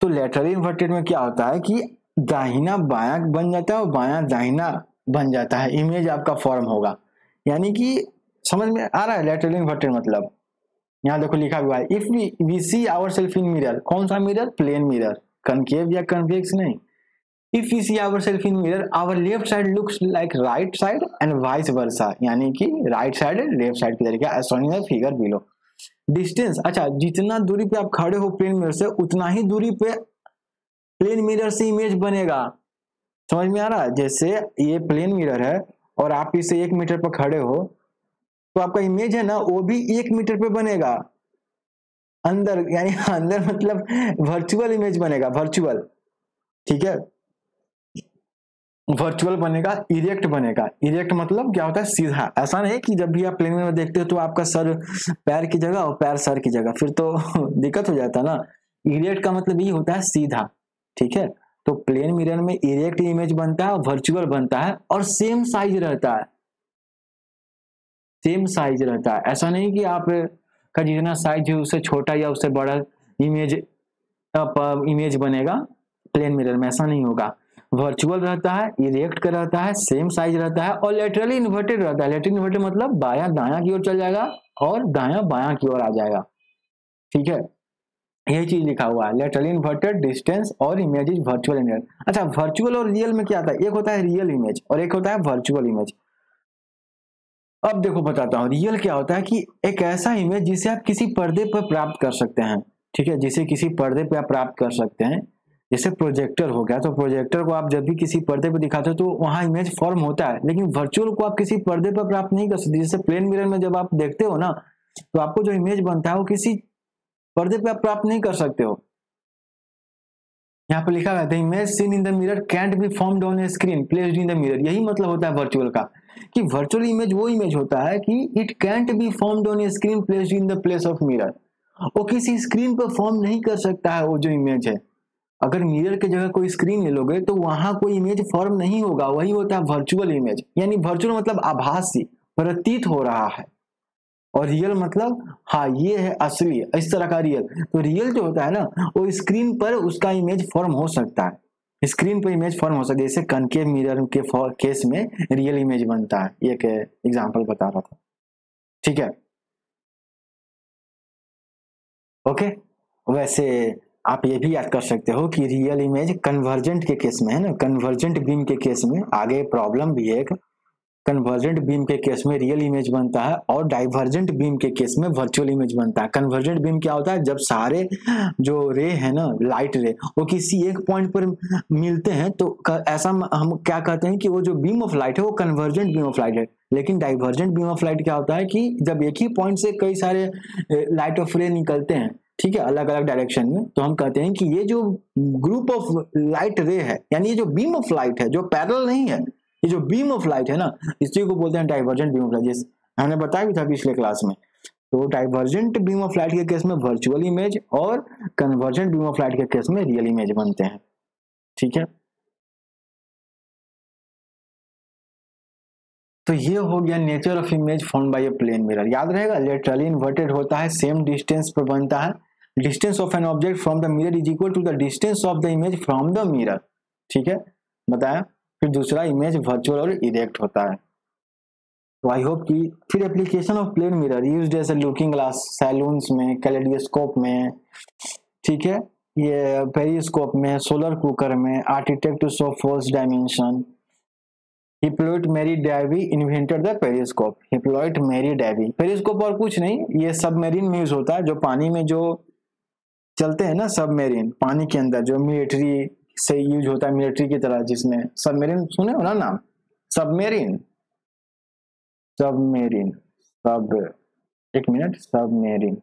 तो लेटरली इन्वर्टेड में क्या होता है कि दाहिना बाया बन जाता है और बाया दाहिना बन जाता है। इमेज आपका फॉर्म होगा। यानी कि समझ में आ रहा है लेटरली इन्वर्टेड मतलब? यहाँ देखो लिखा हुआ है if we we see our self in mirror कौन सा मिरर प्लेन मिरर कनकेव या कन्वेक्स नहीं. If we see our self in mirror our left side looks like right side and vice versa यानी कि राइट साइड लेफ़्ट साइड की तरीके shown in figure below distance अच्छा जितना दूरी पे आप खड़े हो प्लेन मिरर से, उतना ही दूरी पे प्लेन मिरर से इमेज बनेगा। समझ में आ रहा है? जैसे ये प्लेन मिरर है और आप इसे एक मीटर पर खड़े हो तो आपका इमेज है ना, वो भी एक मीटर पे बनेगा। अंदर, यानी अंदर मतलब वर्चुअल इमेज बनेगा वर्चुअल ठीक है? वर्चुअल बनेगा इरेक्ट बनेगा। इरेक्ट मतलब क्या होता है? सीधा। ऐसा नहीं कि जब भी आप प्लेन में देखते हो तो आपका सर पैर की जगह और पैर सर की जगह। फिर तो दिक्कत हो जाता है ना। इरेक्ट का मतलब ये होता है सीधा। ठीक है? तो प्लेन मिरर में इरेक्ट इमेज बनता है वर्चुअल बनता है और सेम साइज़ रहता है। सेम साइज़ रहता है। ऐसा नहीं कि आप का जितना साइज़ है, उससे छोटा या उससे बड़ा इमेज इमेज बनेगा प्लेन मिरर में। ऐसा नहीं होगा। वर्चुअल रहता है इरेक्ट का रहता है सेम साइज़ रहता है और लेटरली इन्वर्टेड रहता है। लेटरली इन्वर्टेड मतलब बाया, दाया की ओर चल जाएगा और दाया, बाया की ओर आ जाएगा। ठीक है? यही चीज़ लिखा हुआ है। लेटरली इन्वर्टेड डिस्टेंस और इमेज इज़ वर्चुअल इमेज अच्छा वर्चुअल और रियल में क्या आता है एक होता है रियल इमेज और एक होता है वर्चुअल इमेज अब देखो बताता हूँ रियल क्या होता है कि एक ऐसा इमेज जिसे आप किसी पर्दे पर प्राप्त कर सकते हैं, ठीक है? जिसे किसी पर्दे पर आप प्राप्त कर सकते हैं। जैसे प्रोजेक्टर हो गया तो प्रोजेक्टर को आप जब भी किसी पर्दे पर दिखाते हो तो वहाँ इमेज फॉर्म होता है। लेकिन वर्चुअल को आप किसी पर्दे पर प्राप्त नहीं कर सकते। जैसे प्लेन मिरर में जब आप देखते हो ना तो आपको जो इमेज बनता है, वो किसी पर्दे पर आप प्राप्त नहीं कर सकते हो। यहाँ पर लिखा है image seen in the mirror can't be formed on a screen placed in the mirror यही मतलब होता है वर्चुअल का। कि वर्चुअल इमेज वो इमेज होता है कि it can't be formed on a screen placed in the place of mirror वो किसी स्क्रीन पर फॉर्म नहीं कर सकता है वो जो इमेज है। अगर मिरर की जगह कोई स्क्रीन ले लोगे तो वहाँ कोई इमेज फॉर्म नहीं होगा। वही होता है वर्चुअल इमेज यानी वर्चुअल मतलब आभासी, प्रतीत हो रहा है। और रियल मतलब हाँ ये है असली, इस तरह का रियल तो रियल जो होता है ना, वो स्क्रीन पर उसका इमेज फॉर्म हो सकता है। स्क्रीन पर इमेज फॉर्म हो सकती है, जैसे कनकेव मिरर के केस में रियल इमेज बनता है। एक एग्ज़ाम्पल बता रहा था। ठीक है? ओके वैसे आप ये भी याद कर सकते हो कि रियल इमेज कन्वर्जेंट के केस में है ना कन्वर्जेंट बीम के केस में आगे प्रॉब्लम भी है कन्वर्जेंट बीम के केस में रियल इमेज बनता है और डाइवर्जेंट बीम के केस में वर्चुअल इमेज बनता है। कन्वर्जेंट बीम क्या होता है? जब सारे जो रे है ना लाइट रे वो किसी एक पॉइंट पर मिलते हैं तो ऐसा हम क्या कहते हैं कि वो जो बीम ऑफ़ लाइट है, वो कन्वर्जेंट बीम ऑफ़ लाइट है। लेकिन डाइवर्जेंट बीम ऑफ़ लाइट क्या होता है कि जब एक ही पॉइंट से कई सारे लाइट ऑफ़ रे निकलते हैं, ठीक है अलग अलग डायरेक्शन में तो हम कहते हैं कि ये जो ग्रुप ऑफ़ लाइट रे है, यानी ये जो बीम ऑफ़ लाइट है, जो पैरल नहीं है ये जो बीम ऑफ़ लाइट है ना इसी को बोलते हैं डाइवर्जेंट बीम ऑफ़ लाइट जिस हमने बताया भी था पिछले क्लास में तो डाइवर्जेंट बीम ऑफ़ लाइट के केस में वर्चुअल इमेज और कन्वर्जेंट बीम ऑफ़ लाइट के केस में रियल इमेज बनते हैं। ठीक है? तो ये हो गया nature of image form by a plane mirror याद रहेगा लेटरली इन्वर्टेड होता है सेम डिस्टेंस पर बनता है। Distance of an object from the mirror is equal to the distance of the image from the mirror ठीक है? बताया? फिर दूसरा इमेज वर्चुअल और इरेक्ट होता है। तो आई होप कि फिर application of plane mirror use a looking glass saloons में कैलेडियोस्कोप में, ठीक है? ये पेरिस्कोप में सोलर कुकर में architect to show force dimension Hippolyte Marie Davy invented the periscope Hippolyte Marie Davy periscope और कुछ नहीं, ये सबमेरीन में यूज़ होता है, जो पानी में जो चलते हैं ना सबमेरीन पानी के अंदर, जो मिलिट्री से यूज़ होता है मिलिट्री की तरह, जिसमें सबमेरिन सुने हो ना नाम? सबमेरिन सबमेरीन सब एक मिनट सबमेरीन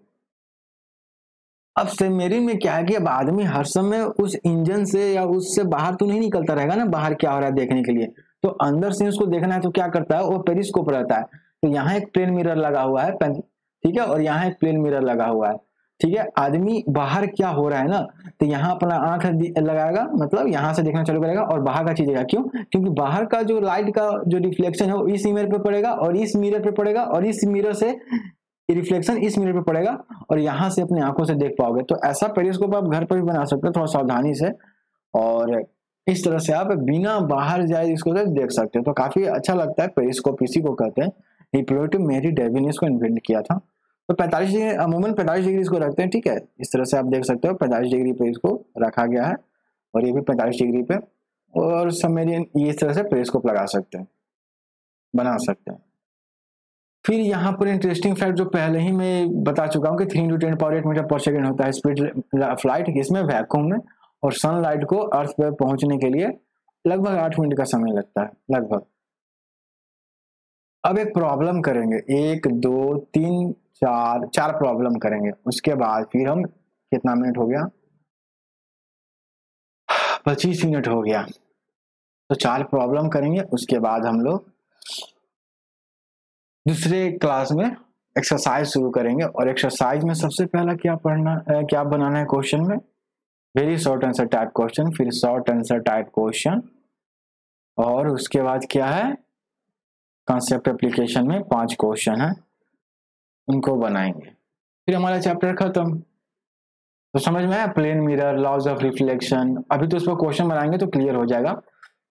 अब सबमेरीन में क्या है कि अब आदमी हर समय उस इंजन से या उससे बाहर तो नहीं निकलता रहेगा ना, बाहर क्या हो रहा है देखने के लिए? तो अंदर से उसको देखना है तो क्या करता है? वो पेरिस्कोप रहता है। तो यहाँ एक प्लेन मिरर लगा हुआ है ठीक है? और यहाँ एक प्लेन मिरर लगा हुआ है। ठीक है? आदमी बाहर क्या हो रहा है ना तो यहाँ अपना आँख लगाएगा मतलब यहाँ से देखना चालू करेगा और बाहर का चीजेगा। क्यों? क्योंकि बाहर का जो लाइट का जो रिफ्लेक्शन है वो इस मिरर पे पड़ेगा और इस मिरर पे पड़ेगा और इस मिरर से रिफ्लेक्शन इस मिरर पे पड़ेगा और यहाँ से अपनी आँखों से देख पाओगे। तो ऐसा पेरिस्कोप आप घर पर भी बना सकते हो, थोड़ा सावधानी से और इस तरह से आप बिना बाहर जाए इसको देख सकते हो। तो काफ़ी अच्छा लगता है पेरिस्कोप इसी को कहते हैं। मेरी डेविन इसको इन्वेंट किया था। तो पैंतालीस डिग्री अमूमन पैंतालीस डिग्री इसको रखते हैं, ठीक है? इस तरह से आप देख सकते हो, पैंतालीस डिग्री पे इसको रखा गया है, और ये भी पैंतालीस डिग्री पे, और सबमेरियन ये इस तरह से पेरिस्कोप लगा सकते हैं, बना सकते हैं। फिर यहाँ पर इंटरेस्टिंग फैक्ट जो पहले ही मैं बता चुका हूँ कि three into ten power eight meter per second होता है स्पीड फ़्लाइट इसमें वैक्यूम में, और सनलाइट को अर्थ पर पहुँचने के लिए लगभग आठ मिनट का समय लगता है, लगभग। अब एक प्रॉब्लम करेंगे, एक, दो, तीन चार चार प्रॉब्लम करेंगे। उसके बाद फिर हम कितना मिनट हो गया? पच्चीस मिनट हो गया। तो चार प्रॉब्लम करेंगे, उसके बाद हम लोग दूसरे क्लास में एक्सरसाइज शुरू करेंगे। और एक्सरसाइज में सबसे पहला क्या पढ़ना है क्या बनाना है क्वेश्चन में? Very short answer type question फिर शॉर्ट आंसर टाइप क्वेश्चन और उसके बाद क्या है? कॉन्सेप्ट एप्लीकेशन में पाँच क्वेश्चन है। उनको बनाएँगे। फिर हमारा चैप्टर खत्म। तो समझ में आया? Plane mirror laws of reflection अभी तो उस पर क्वेश्चन बनाएँगे तो क्लियर हो जाएगा।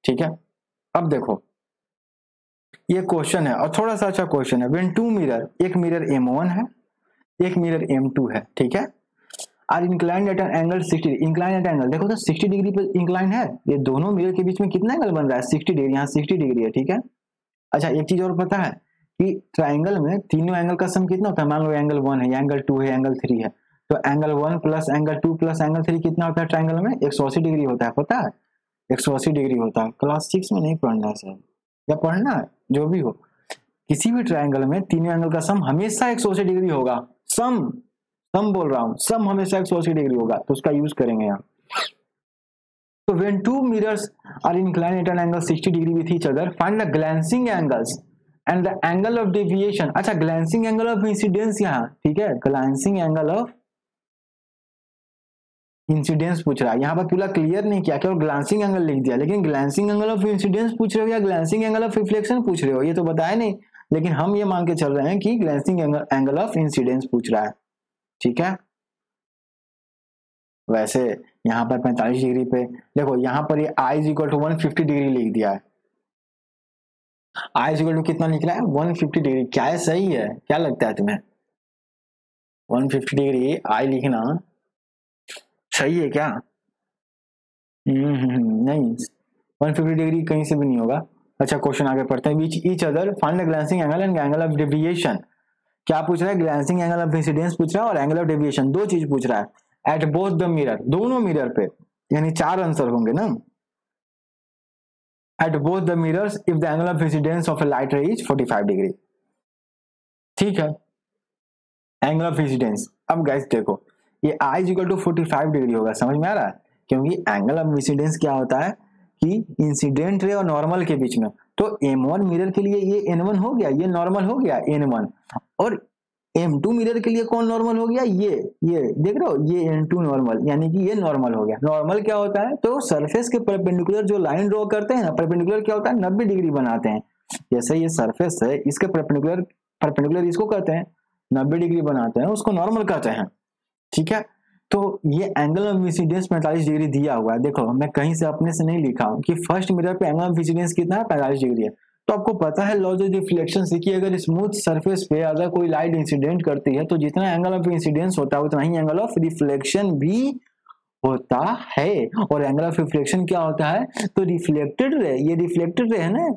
ठीक है? अब देखो। ये क्वेश्चन है और थोड़ा सा अच्छा क्वेश्चन है। वेन टू मिरर एक मिरर एम वन है, एक मिरर एम टू है। ठीक है? Are incline at an angle sixty incline at angle देखो तो सिक्सटी डिग्री पे इंक्लाइन है। ये दोनों मिरर के बीच में कितना एंगल बन रहा है? सिक्सटी डिग्री यहाँ सिक्सटी डिग्री है। ठीक है? अच्छा एक चीज़ और पता है? कि ट्राइंगल में तीनों एंगल का सम कितना होता है? मान लो एंगल वन है एंगल टू है एंगल थ्री है। तो angle one plus angle two plus angle three कितना होता है ट्राइंगल में? एक सौ अस्सी डिग्री होता है, पता है? एक सौ अस्सी डिग्री होता है। क्लास सिक्स में नहीं पढ़ना है सर या पढ़ना जो भी हो। किसी भी ट्राइंगल में तीनों एंगल का सम हमेशा एक सौ अस्सी डिग्री होगा। सम सम बोल रहा हूँ। सम हमेशा एक सौ अस्सी डिग्री होगा। तो उसका यूज़ करेंगे यहाँ। तो when two mirrors are inclined at an angle 60 degree with each other, find the glancing angles. And the angle of deviation. अच्छा ग्लैंसिंग एंगल ऑफ़ इंसिडेंस यहाँ, ठीक है? Glancing angle of इंसिडेंस पूछ रहा है। यहाँ पर पूरा क्लियर नहीं किया? केवल ग्लांसिंग एंगल लिख दिया? लेकिन ग्लांसिंग एंगल ऑफ़ इंसिडेंस पूछ रहे हो या ग्लांसिंग एंगल ऑफ़ रिफ्लेक्शन पूछ रहे हो? ये तो बताया नहीं। लेकिन हम ये मान के चल रहे हैं कि ग्लांसिंग एंगल ऑफ़ इंसिडेंस पूछ रहा है। ठीक है? वैसे यहाँ पर 45 डिग्री पे, देखो, यहाँ पर ये I is equal to one fifty degree लिख दिया है। आई इक्वल टू कितना रहा है? 150 डिग्री। क्या है सही है? क्या लगता है तुम्हें? 150 डिग्री आई लिखना। सही है क्या? हम्म, नहीं। 150 डिग्री कहीं से भी नहीं होगा। अच्छा क्वेश्चन आगे पढ़ते हैं। बीच each other find glancing angle and angle of deviation क्या पूछ रहा है? ग्लांसिंग एंगल ऑफ़ इंसिडेंस पूछ रहा है और एंगल ऑफ़ डेविएशन दो चीज़ पूछ रहा है। एट बोथ द मिरर दोनों मिरर पे। यानी चार आंसर होंगे ना? At both the mirrors if the angle of incidence of a light ray is 45 degree ठीक है? एंगल ऑफ़ इंसिडेंस अब गाइस देखो, ये I is equal to forty five degree होगा, समझ में आ रहा है? क्योंकि एंगल ऑफ़ इंसिडेंस क्या होता है? कि इंसिडेंट रे और नॉर्मल के बीच में। तो एम वन मिरर के लिए ये एन वन हो गया, ये नॉर्मल हो गया एन वन और एम टू मिरर के लिए कौन नॉर्मल हो गया? ये ये, देख रहे हो? ये एन टू नॉर्मल यानी कि ये नॉर्मल हो गया। नॉर्मल क्या होता है? तो सरफेस के परपेंडिकुलर जो लाइन ड्रॉ करते हैं ना परपेंडिकुलर क्या होता है? नब्बे डिग्री बनाते हैं। जैसे ये सरफेस है, इसके परपेंडिकुलर परपेंडिकुलर इसको कहते हैं, नब्बे डिग्री बनाते हैं, उसको नॉर्मल कहते हैं। ठीक है? तो ये एंगल ऑफ़ इंसिडेंस 45 डिग्री दिया हुआ है। देखो, मैं कहीं से अपने से नहीं लिखा हूँ कि फ़र्स्ट मिरर पे एंगल ऑफ़ इंसिडेंस कितना है? 45 डिग्री है। तो आपको पता है लॉज ऑफ़ रिफ्लेक्शन से कि अगर स्मूथ सरफेस पे अगर कोई लाइट इंसिडेंट करती है तो जितना एंगल ऑफ़ इंसिडेंस होता है, उतना ही एंगल ऑफ़ रिफ्लेक्शन भी होता है। और एंगल ऑफ़ रिफ्लेक्शन क्या होता है? तो रिफ्लेक्टेड रे ये रिफ्लेक्टेड रे है ना?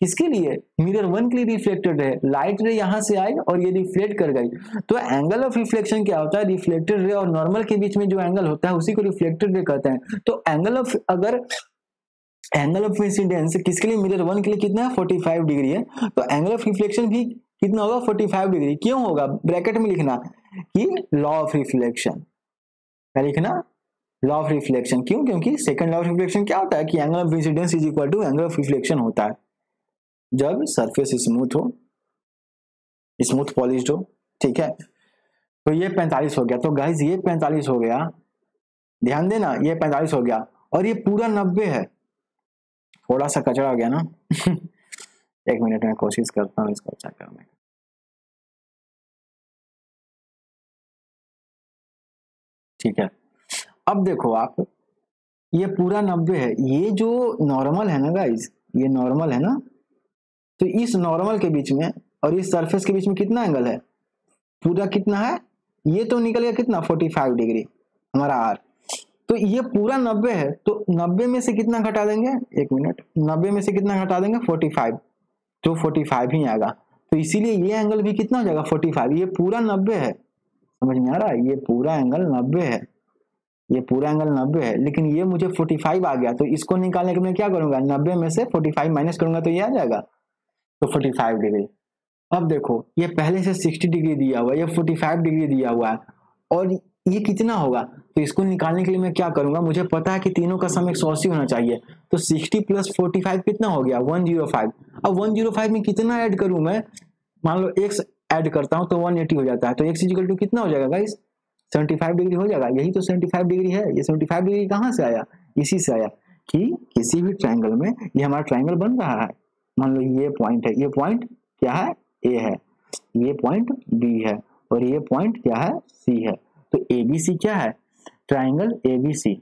किसके लिए? मिरर वन के लिए रिफ्लेक्टेड है लाइट रे यहाँ से आई और ये रिफ्लेक्ट कर गई। तो एंगल ऑफ़ रिफ्लेक्शन क्या होता है? रिफ्लेक्टेड रे और नॉर्मल के बीच में जो एंगल होता है, उसी को रिफ्लेक्टेड रे कहते हैं। तो एंगल ऑफ़ अगर एंगल ऑफ़ इंसिडेंस किसके लिए? मिरर वन के लिए कितना है? फोर्टी फाइव डिग्री है। तो एंगल ऑफ़ रिफ्लेक्शन भी कितना होगा? फोर्टी फाइव डिग्री क्यों होगा? ब्रैकेट में लिखना कि लॉ ऑफ़ रिफ्लेक्शन क्या लिखना? लॉ ऑफ़ रिफ्लेक्शन क्यों? क्योंकि सेकंड लॉ ऑफ़ रिफ्लेक्शन क्या होता है कि angle of incidence is equal to angle of reflection होता है। जब सरफेस स्मूथ हो स्मूथ पॉलिश हो, ठीक है? तो ये 45 हो गया। तो गाइज़ ये 45 हो गया। ध्यान देना, ये 45 हो गया। और ये पूरा 90 है। थोड़ा सा कचरा हो गया ना। एक मिनट में कोशिश करता हूँ इसको अच्छा करने ठीक है। अब देखो आप, ये पूरा 90 है। ये जो नॉर्मल है ना गाइज़ ये नॉर्मल है ना? तो इस नॉर्मल के बीच में और इस सरफेस के बीच में कितना एंगल है? पूरा कितना है? ये तो निकल गया कितना? 45 डिग्री हमारा आर तो ये पूरा 90 है तो 90 में से कितना घटा देंगे? एक मिनट। 90 में से कितना घटा देंगे? 45 तो 45 ही आएगा। तो इसीलिए ये एंगल भी कितना हो जाएगा? 45 ये पूरा 90 है। समझ में आ रहा है? ये पूरा एंगल 90 है। ये पूरा एंगल 90 है। लेकिन ये मुझे 45 आ गया। तो इसको निकालने के मैं क्या करूँगा? 90 में से 45 माइनस करूँगा तो ये आ जाएगा। तो 45 डिग्री। अब देखो, ये पहले से 60 डिग्री दिया हुआ है। ये 45 डिग्री दिया हुआ है। और ये कितना होगा? तो इसको निकालने के लिए मैं क्या करूँगा? मुझे पता है कि तीनों का सम एक होना चाहिए। तो 60 प्लस फोर्टी फाइव कितना हो गया? 105 अब 105 में कितना ऐड करूँ मैं? मान लो एक्स ऐड करता हूँ तो 180 हो जाता है। तो एक्स इजिकल टू कितना हो जाएगा गाइस 75 डिग्री हो जाएगा। यही तो 75 डिग्री है। ये 75 डिग्री कहाँ से आया? इसी से आया कि किसी भी ट्राइंगल में ये हमारा ट्राइंगल बन रहा है। मान लो ये पॉइंट है। ये पॉइंट क्या है? ए है। ये पॉइंट बी है। और ये पॉइंट क्या है? सी है। तो ए बी सी क्या है? Triangle A B C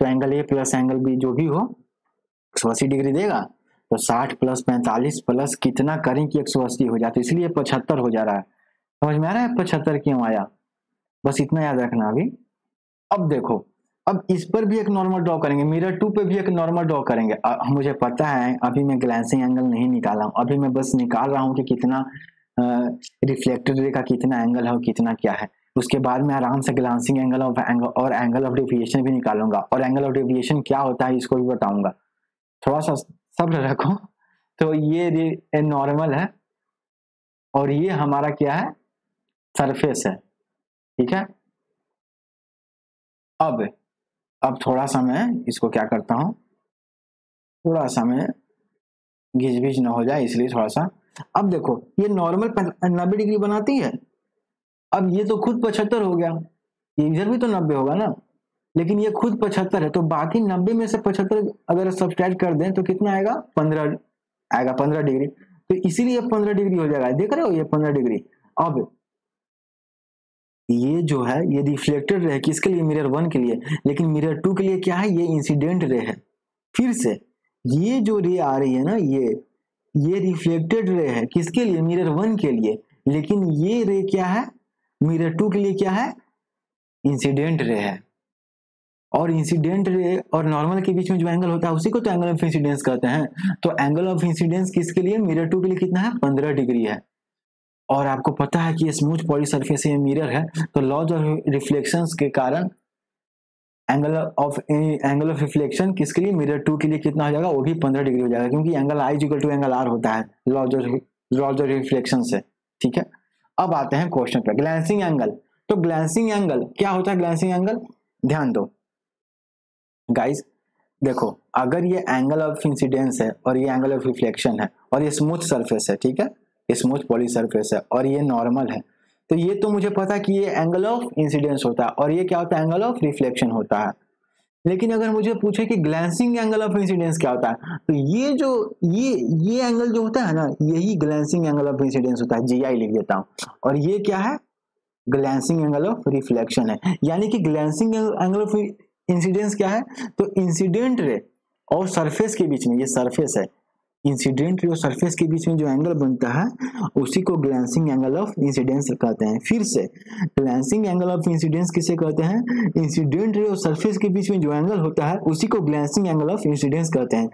triangle A plus angle B जो भी हो एक सौ अस्सी डिग्री देगा तो साठ प्लस पैंतालीस प्लस कितना करें कि एक सौ अस्सी हो जाए? तो इसलिए पचहत्तर हो जा रहा है। समझ में आ रहा है? पचहत्तर क्यों आया? बस इतना याद रखना अभी। अब देखो अब इस पर भी एक नॉर्मल ड्रॉ करेंगे मिरर टू पे भी एक नॉर्मल ड्रॉ करेंगे। आ, मुझे पता है अभी मैं ग्लैंसिंग एंगल नहीं निकाला हूँ। अभी मैं बस निकाल रहा हूँ कि कितना रिफ्लेक्टेड रे का कितना एंगल है और कितना क्या है। उसके बाद मैं आराम से ग्लांसिंग एंगल ऑफ़ एंगल और एंगल ऑफ़ डेविएशन भी निकालूँगा। और एंगल ऑफ़ डेविएशन क्या होता है, इसको भी बताऊँगा। थोड़ा सा सब्र रखो। तो ये नॉर्मल है। और ये हमारा क्या है? सरफेस है। ठीक है? अब अब थोड़ा सा मैं इसको क्या करता हूँ? थोड़ा सा मैं भिज ना हो जाए, इसलिए थोड़ा सा। अब देखो, ये नॉर्मल नब्बे डिग्री बनाती है। अब ये तो खुद पचहत्तर हो गया। इधर भी तो नब्बे होगा ना। लेकिन ये खुद पचहत्तर है तो बाकी नब्बे में से पचहत्तर अगर सब्सट्रैक्ट कर दें तो कितना आएगा? पंद्रह आएगा, पंद्रह डिग्री। तो इसीलिए पंद्रह डिग्री हो जाएगा। देख रहे हो ये पंद्रह डिग्री। अब ये जो है, ये रिफ्लेक्टेड रे किसके लिए? मिरर वन के लिए। लेकिन मिरर टू के लिए क्या है? ये इंसिडेंट रे है। फिर से, ये जो रे आ रही है ना, ये ये रिफ्लेक्टेड रे है किसके लिए? मिरर वन के लिए। लेकिन ये रे क्या है? मिरर टू के लिए क्या है? इंसिडेंट रे है। और इंसिडेंट रे और नॉर्मल के बीच में जो एंगल होता है, उसी को तो एंगल ऑफ़ इंसिडेंस कहते हैं। तो एंगल ऑफ़ इंसिडेंस किसके लिए? मिरर टू के लिए कितना है? पंद्रह डिग्री है। और आपको पता है कि स्मूथ पॉली सरफेस ये मिरर है तो लॉज ऑफ़ रिफ्लेक्शन के कारण angle of angle of reflection किसके लिए? मिरर टू के लिए कितना हो जाएगा? वो भी पंद्रह डिग्री हो जाएगा, क्योंकि angle i equal to angle r होता है laws of laws of reflection से। ठीक है? अब आते हैं क्वेश्चन पे ग्लैंसिंग एंगल तो ग्लैंसिंग एंगल क्या होता है ग्लैंसिंग एंगल ध्यान दो। गाइस देखो, अगर ये एंगल ऑफ़ इंसिडेंस है और ये एंगल ऑफ़ रिफ्लेक्शन है और ये स्मूथ सरफेस है, ठीक है? स्मूथ पॉली सरफेस है और ये नॉर्मल है तो ये तो मुझे पता कि ये एंगल ऑफ़ इंसिडेंस होता है और ये क्या होता है? एंगल ऑफ़ रिफ्लेक्शन होता है। लेकिन अगर मुझे पूछे कि ग्लैंसिंग एंगल ऑफ़ इंसिडेंस क्या होता है तो ये जो, ये ये एंगल जो होता है ना, यही ग्लैंसिंग एंगल ऑफ़ इंसिडेंस होता है। जी आई लिख देता हूँ। और ये क्या है? ग्लैंसिंग एंगल ऑफ़ रिफ्लेक्शन है। यानी कि ग्लैंसिंग एंगल ऑफ़ इंसिडेंस क्या है? तो इंसिडेंट रे और सरफेस के बीच में, ये सरफेस है। इंसिडेंट और सरफेस के बीच में जो एंगल बनता है, उसी को ग्लैंसिंग एंगल ऑफ़ इंसिडेंस कहते हैं। फिर से ग्लैंसिंग एंगल ऑफ़ इंसिडेंस किसे कहते हैं? इंसिडेंट और सरफेस के बीच में जो एंगल होता है, उसी को ग्लैंसिंग एंगल ऑफ़ इंसिडेंस कहते हैं।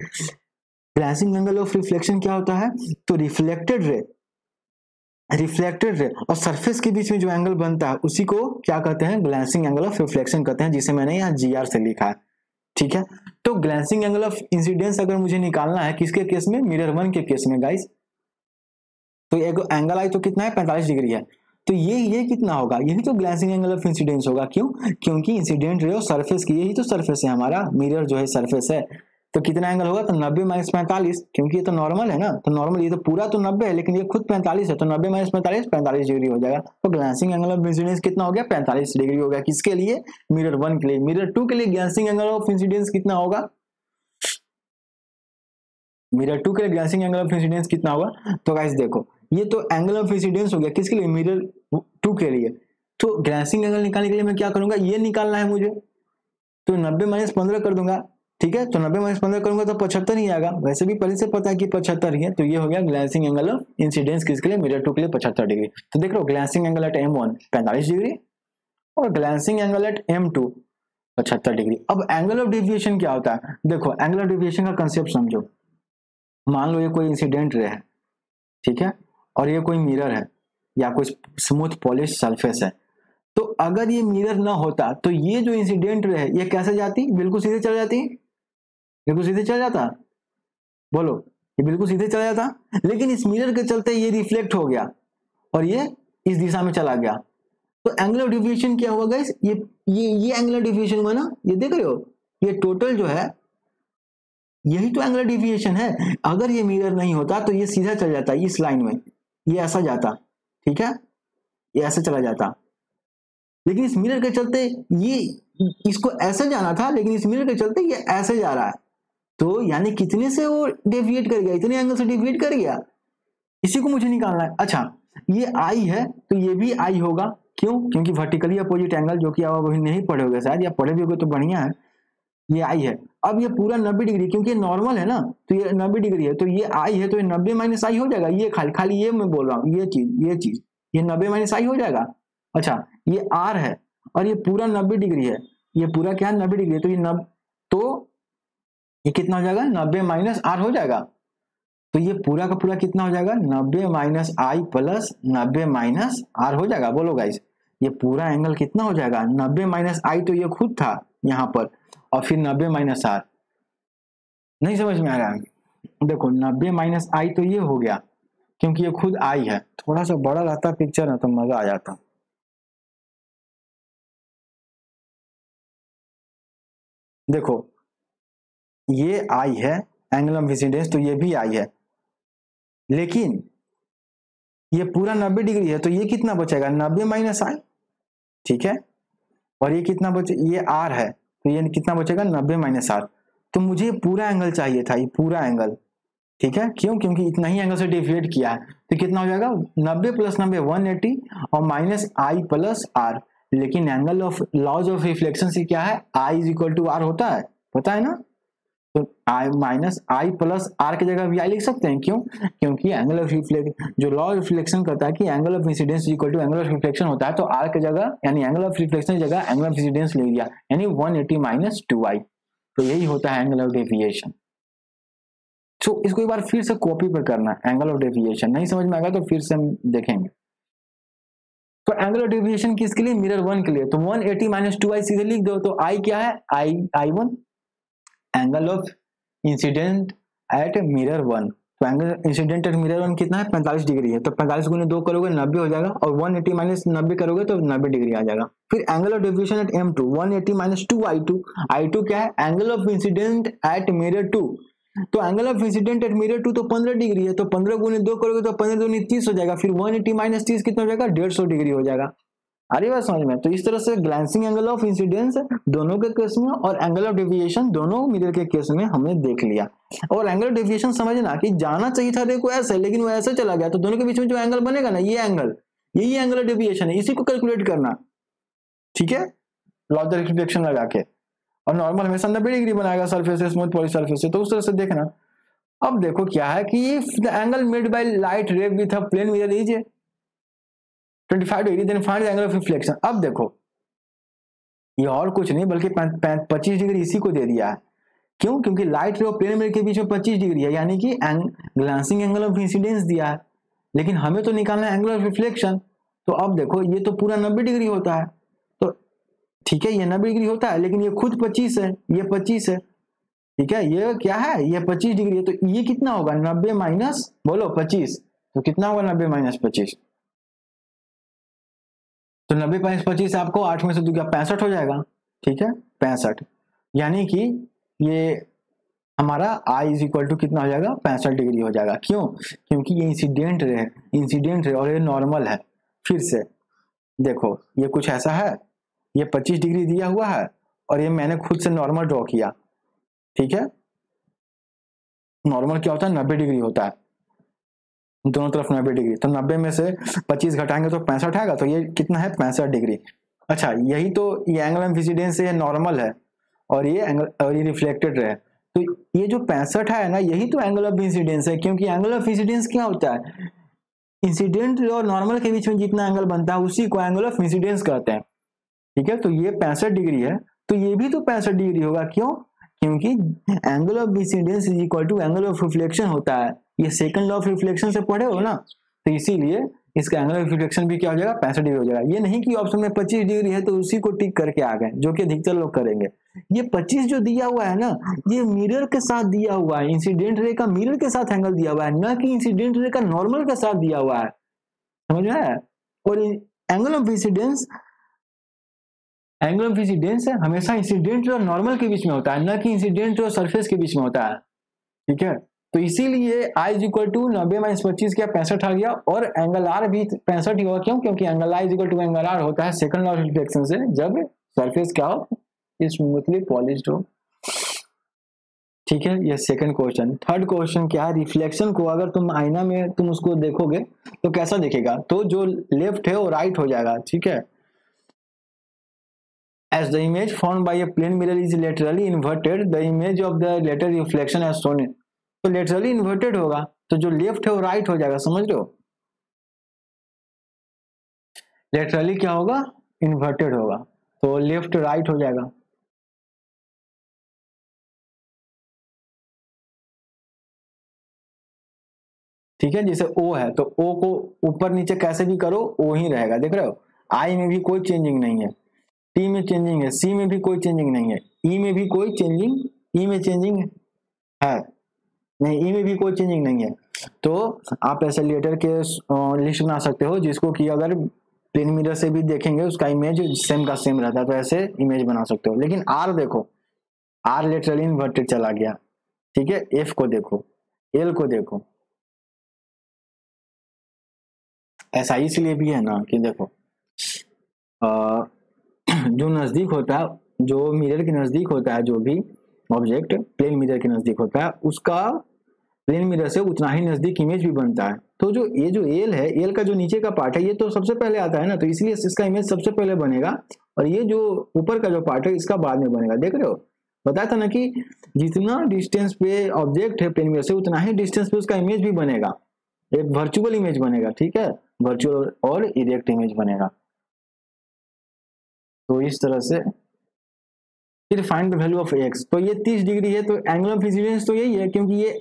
ग्लैंसिंग एंगल ऑफ़ रिफ्लेक्शन क्या होता है? तो रिफ्लेक्टेड रे रिफ्लेक्टेड रे और सरफेस के बीच में जो एंगल बनता है, उसी को क्या कहते हैं? ग्लैंसिंग एंगल ऑफ़ रिफ्लेक्शन कहते हैं, जिसे मैंने यहाँ जी आर से लिखा है। ठीक है? तो ग्लैंसिंग एंगल ऑफ़ इंसिडेंस अगर मुझे निकालना है, किसके केस में? मिरर वन के केस में गाइस तो एक एंगल आई तो कितना है? पैंतालीस डिग्री है। तो ये ये कितना होगा? यही तो ग्लैंसिंग एंगल ऑफ़ इंसिडेंस होगा। क्यों? क्योंकि इंसिडेंट रे सरफेस की, यही तो सरफेस है हमारा। मिरर जो है सरफेस है। तो कितना एंगल होगा? तो नब्बे माइनस पैंतालीस, क्योंकि ये तो नॉर्मल है ना? तो नॉर्मल ये तो पूरा तो नब्बे है, लेकिन ये खुद पैंतालीस है तो नब्बे माइनस पैंतालीस पैंतालीस डिग्री हो जाएगा। तो ग्लांसिंग एंगल ऑफ़ इंसिडेंस कितना हो गया? पैंतालीस डिग्री हो गया। किसके लिए? मिरर वन के लिए। मिरर टू के लिए ग्लांसिंग एंगल ऑफ़ इंसिडेंस कितना होगा? मिरर टू के लिए ग्लांसिंग एंगल ऑफ़ इंसिडेंस कितना होगा? तो गाइस देखो, ये तो एंगल ऑफ़ इंसिडेंस हो गया। किसके लिए? मिरर टू के लिए। तो ग्लांसिंग एंगल निकालने के लिए मैं क्या करूँगा? ये निकालना है मुझे। तो नब्बे माइनस पंद्रह कर दूँगा। ठीक है? तो नब्बे माइनस पंद्रह करूँगा तो पचहत्तर ही आएगा। वैसे भी पहले से पता है कि पचहत्तर ही है तो ये हो गया ग्लैंसिंग एंगल ऑफ़ इंसिडेंस किसके लिए मिरर टू के लिए पचहत्तर डिग्री तो देख लो glancing angle at M one पैंतालीस डिग्री और glancing angle at M two पचहत्तर डिग्री अब एंगल ऑफ़ डिविएशन क्या होता है? देखो एंगल ऑफ़ डिविएशन का कंसेप्ट समझो। मान लो ये कोई इंसिडेंट रे है, ठीक है? और ये कोई मिरर है, या कोई स्मूथ पॉलिश सरफेस है। तो अगर ये मिरर ना होता तो ये जो इंसिडेंट रे है, ये कैसे जाती? बिल्कुल सीधे चल जाती? बिल्कुल सीधे चल जाता। बोलो, ये बिल्कुल सीधे चला जाता। लेकिन इस मिरर के चलते ये रिफ्लेक्ट हो गया और ये इस दिशा में चला गया। तो एंगुलर डिविएशन क्या हुआ गाइस ये ये ये एंगुलर डिविएशन हुआ ना? ये देख रहे हो? ये टोटल जो है, यही तो एंगुलर डिविएशन है। अगर ये मिरर नहीं होता तो ये सीधा चल जाता, इस लाइन में। ये ऐसा जाता, ठीक है? ये ऐसे चला जाता। लेकिन इस मिरर के चलते ये, इसको ऐसे जाना था, लेकिन इस मिरर के चलते ये ऐसे जा रहा है। तो यानी कितने से वो डेविएट कर गया? इतने एंगल से डेविएट कर गया? इसी को मुझे निकालना है। अच्छा ये आई है तो ये भी आई होगा। क्यों? क्योंकि वर्टिकली अपोजिट एंगल जो कि आप अभी नहीं पढ़े होगे शायद, या पढ़े भी होगे तो बढ़िया है। ये आई है। अब ये पूरा नब्बे डिग्री, क्योंकि नॉर्मल है ना तो ये नब्बे डिग्री है। तो ये आई है तो ये नब्बे माइनस आई हो जाएगा। ये खाली खाली ये मैं बोल रहा हूँ, ये चीज़ ये चीज़। ये नब्बे माइनस आई हो जाएगा। अच्छा ये आर है, और ये पूरा नब्बे डिग्री है। ये पूरा क्या है? नब्बे डिग्री है। तो ये नब तो ये कितना हो जाएगा? नब्बे माइनस आर हो जाएगा। तो ये पूरा का पूरा कितना हो जाएगा? नब्बे माइनस आई प्लस नब्बे माइनस आर हो जाएगा। बोलो गाइस ये पूरा एंगल कितना हो जाएगा? नब्बे माइनस आई तो ये खुद था यहाँ पर, और फिर नब्बे माइनस आर नहीं समझ में आ रहा है? देखो, नब्बे माइनस आई तो ये हो गया, क्योंकि ये खुद आई है। थोड़ा सा बड़ा रहता पिक्चर ना तो मज़ा आ जाता। देखो ये आई है एंगल ऑफ़ इंसिडेंस तो ये भी आई है। लेकिन ये पूरा नब्बे डिग्री है तो ये कितना बचेगा? नब्बे माइनस आई, ठीक है? और ये कितना बचे, ये आर है तो ये कितना बचेगा? नब्बे माइनस आर। तो मुझे पूरा एंगल चाहिए था, ये पूरा एंगल, ठीक है? क्यों? क्योंकि इतना ही एंगल से डिफिएट किया है तो कितना हो जाएगा? नब्बे प्लस नब्बे वन एटी और माइनस आई प्लस आर। लेकिन angle of, laws of reflection से क्या है? I is equal to R होता है पता है ना? तो I minus I plus R की जगह भी आई लिख सकते हैं। क्यों? क्योंकि एंगल ऑफ़ रिफ्लेक्शन जो लॉ रिफ्लेक्शन करता है कि angle of incidence equal to angle of reflection होता है तो आर की जगह, यानी एंगल ऑफ़ रिफ्लेक्शन की जगह एंगल ऑफ़ इंसिडेंस लिख दिया यानी 180 एटी माइनस टू आई तो यही होता है एंगल ऑफ़ डेविएशन तो इसको एक बार फिर से कॉपी पर करना एंगल ऑफ़ डेविएशन नहीं समझ में आएगा तो फिर से हम देखेंगे। तो एंगल ऑफ़ डेविएशन किसके लिए? मिरर वन के लिए। तो 180 एटी माइनस टू आई सीधे लिख दो तो आई क्या है? I I one angle of incident at mirror one. तो angle incident at mirror one कितना है? पैंतालीस डिग्री है। तो पैंतालीस गुने दो करोगे, नब्बे हो जाएगा और वन एटी माइनस नब्बे करोगे तो नब्बे डिग्री आ जाएगा। फिर angle of division at M two one eighty minus two I two I two क्या है? Angle of incident at mirror two. तो angle of incident at mirror two तो पंद्रह डिग्री है तो पंद्रह गुने दो करोगे तो पंद्रह दूनी तीस हो जाएगा। फिर वन एटी माइनस तीस कितना हो जाएगा? डेढ़ सौ डिग्री हो जाएगा। आ रही बात समझ में? तो इस तरह से ग्लैंसिंग एंगल ऑफ़ इंसिडेंस दोनों के केस में और एंगल ऑफ़ डेविएशन दोनों मिरर के केस में हमने देख लिया। और एंगल ऑफ़ डेविएशन समझना कि जाना चाहिए था देखो ऐसे, लेकिन वो ऐसे चला गया तो दोनों के बीच में जो एंगल बनेगा ना, ये एंगल यही एंगल ऑफ़ डेविएशन है, इसी को कैलकुलेट करना। ठीक है? लॉज रिफ्लेक्शन लगा के। और नॉर्मल हमेशा नब्बे डिग्री बनाएगा सर्फेस स्मूथ पॉली सर्फेस तो उस तरह से देखना। अब देखो क्या है कि the angle made by light ray with a plane mirror is 25 degree then find angle of reflection अब देखो, ये और कुछ नहीं, बल्कि पच्चीस डिग्री इसी को दे दिया है। क्यों? क्योंकि लाइट रे और प्लेन मिरर के बीच में 25 डिग्री है, यानी कि ग्लांसिंग एंगल ऑफ़ इंसिडेंस दिया है। लेकिन हमें तो निकालना है एंगल ऑफ़ रिफ्लेक्शन तो अब देखो, ये तो पूरा 90 डिग्री होता है। तो ठीक है, ये 90 डिग्री होता है, लेकिन ये खुद 25 है, ये 25 है। ठीक है, ये क्या है? ये 25 डिग्री है। तो ये कितना होगा? 90 माइनस, बोलो 25 तो कितना होगा 90 माइनस पच्चीस? तो नब्बे पाइस पच्चीस आपको आठ में से दो क्या पैंसठ हो जाएगा। ठीक है? पैंसठ। यानी कि ये हमारा आई इज़ इक्वल टू कितना हो जाएगा? पैंसठ डिग्री हो जाएगा। क्यों? क्योंकि ये इंसिडेंट रहे। इंसिडेंट रहे और ये नॉर्मल है। फिर से, देखो, ये कुछ ऐसा है। ये पच्चीस डिग्री दिया हुआ है और ये मैंने खुद से नॉर्मल ड्रॉ किया। ठीक है? नॉर्मल क्या होता है? नब्बे डिग्री होता है। दोनों तरफ़ नब्बे डिग्री। तो नब्बे में से पच्चीस घटाएँगे तो पैंसठ आएगा तो ये कितना है? पैंसठ डिग्री। अच्छा यही तो ये एंगल ऑफ़ इंसिडेंस ये नॉर्मल है और ये एंगल और ये रिफ्लेक्टेड रहे। तो ये जो पैंसठ है ना, यही तो एंगल ऑफ़ इंसिडेंस है, क्योंकि एंगल ऑफ़ इंसिडेंस क्या होता है? इंसिडेंट और नॉर्मल के बीच में जितना एंगल बनता है, उसी को एंगल ऑफ़ इंसिडेंस कहते हैं। ठीक है? तो ये पैंसठ डिग्री है तो ये भी तो पैंसठ डिग्री होगा। क्यों? क्योंकि angle of incidence is equal to angle of reflection होता है। ये सेकंड लॉ ऑफ़ रिफ्लेक्शन से पढ़े हो ना? तो इसीलिए इसका एंगल ऑफ़ रिफ्लेक्शन भी क्या हो जाएगा? पैंसठ डिग्री हो जाएगा। ये नहीं कि ऑप्शन में पच्चीस डिग्री है तो उसी को टिक करके आ गए, जो कि अधिकतर लोग करेंगे। ये पच्चीस जो दिया हुआ है ना, ये मिरर के साथ दिया हुआ है इंसिडेंट रे का मिरर के साथ एंगल दिया हुआ है, न कि इंसिडेंट रे का नॉर्मल के साथ दिया हुआ है। समझ में और angle of incidence angle of incidence हमेशा इंसिडेंट और नॉर्मल के बीच में होता है, न कि इंसिडेंट और सरफेस के बीच में होता है। ठीक है? तो इसीलिए आई इज़ इक्वल टू नब्बे माइनस पच्चीस क्या पैंसठ आ गया और एंगल आर भी पैंसठ ही होगा क्यों? क्योंकि angle I is equal to angle R होता है सेकंड लॉ रिफ्लेक्शन से, जब सरफेस क्या हो? स्मूथली पॉलिश हो। ठीक है, ये सेकंड क्वेश्चन थर्ड क्वेश्चन क्या है? रिफ्लेक्शन को अगर तुम आईना में तुम उसको देखोगे तो कैसा दिखेगा? तो जो लेफ़्ट है वो राइट हो जाएगा। ठीक है? As the image formed by a plane mirror is laterally inverted, the image of the later reflection as shown तो लेटरली इन्वर्टेड होगा। तो जो लेफ़्ट है वो राइट हो जाएगा, समझ हो? लेटरली क्या होगा? इन्वर्टेड होगा। तो लेफ़्ट राइट हो जाएगा। ठीक है, जैसे ओ है तो ओ को ऊपर नीचे कैसे भी करो ओ ही रहेगा। देख रहे हो? आई में भी कोई चेंजिंग नहीं है। टी में चेंजिंग है सी में भी कोई चेंजिंग नहीं है। ई e में भी कोई चेंजिंग ई e में चेंजिंग है। नहीं ई में भी कोई चेंजिंग नहीं है। तो आप ऐसे लेटर के लिस्ट बना सकते हो जिसको कि अगर प्लेन मिरर से भी देखेंगे उसका इमेज सेम का सेम रहता है तो ऐसे इमेज बना सकते हो। लेकिन आर देखो आर लेटरली इन्वर्टेड चला गया। ठीक है? एफ़ को देखो एल को देखो। ऐसा इसलिए भी है ना कि देखो आ, जो नज़दीक होता है जो मिरर के नज़दीक होता है जो भी ऑब्जेक्ट प्लेन मिरर के नज़दीक होता है, उसका प्लेन मिरर से उतना ही नज़दीक इमेज भी बनता है। तो जो ये जो एल है एल का जो नीचे का पार्ट है, ये तो सबसे पहले आता है ना तो इसलिए इसका इमेज सबसे पहले बनेगा और ये जो ऊपर का जो पार्ट है, इसका बाद में बनेगा। देख रहे हो? बताया था ना कि जितना डिस्टेंस पे ऑब्जेक्ट है प्लेन मिरर से, उतना ही डिस्टेंस पे उसका इमेज भी बनेगा। एक वर्चुअल इमेज बनेगा, ठीक है? वर्चुअल और इरेक्ट इमेज बनेगा। तो इस तरह से फिर find the value of X तो ये 30 डिग्री है तो एंगल ऑफ़ इंसिडेंस तो यही है, क्योंकि ये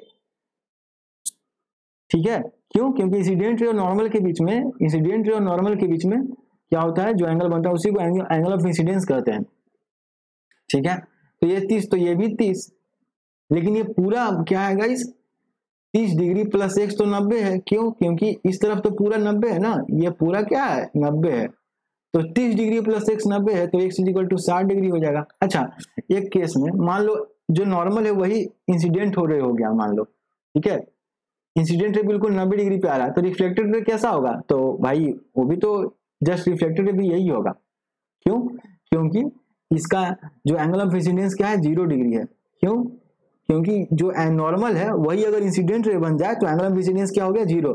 ठीक है। क्यों? क्योंकि इंसिडेंट रे और नॉर्मल के बीच में इंसिडेंट रे और नॉर्मल के बीच में क्या होता है? जो एंगल बनता है, उसी को एंगल ऑफ़ इंसिडेंस कहते हैं। ठीक है? तो ये तीस तो ये भी तीस। लेकिन ये पूरा क्या है गाइस तीस डिग्री प्लस एक्स तो नब्बे है। क्यों? क्योंकि इस तरफ़ तो पूरा नब्बे है ना? ये पूरा क्या है? नब्बे है। तो तीस डिग्री प्लस एक्स नब्बे है तो एक्स इक्वल टू साठ डिग्री हो जाएगा। अच्छा एक केस में, मान लो जो नॉर्मल है, वही इंसिडेंट हो रहे हो गया मान लो। ठीक है? इंसिडेंट रे बिल्कुल नब्बे डिग्री पे आ रहा है। तो रिफ्लेक्टेड रे कैसा होगा? तो भाई, वो भी तो जस्ट रिफ्लेक्टेड रे भी यही होगा। क्यों? क्योंकि इसका जो एंगल ऑफ़ इंसिडेंस क्या है? ज़ीरो डिग्री है। क्यों? क्योंकि जो नॉर्मल है, वही अगर इंसिडेंट रे बन जाए तो एंगल ऑफ़ इंसिडेंस क्या हो गया? ज़ीरो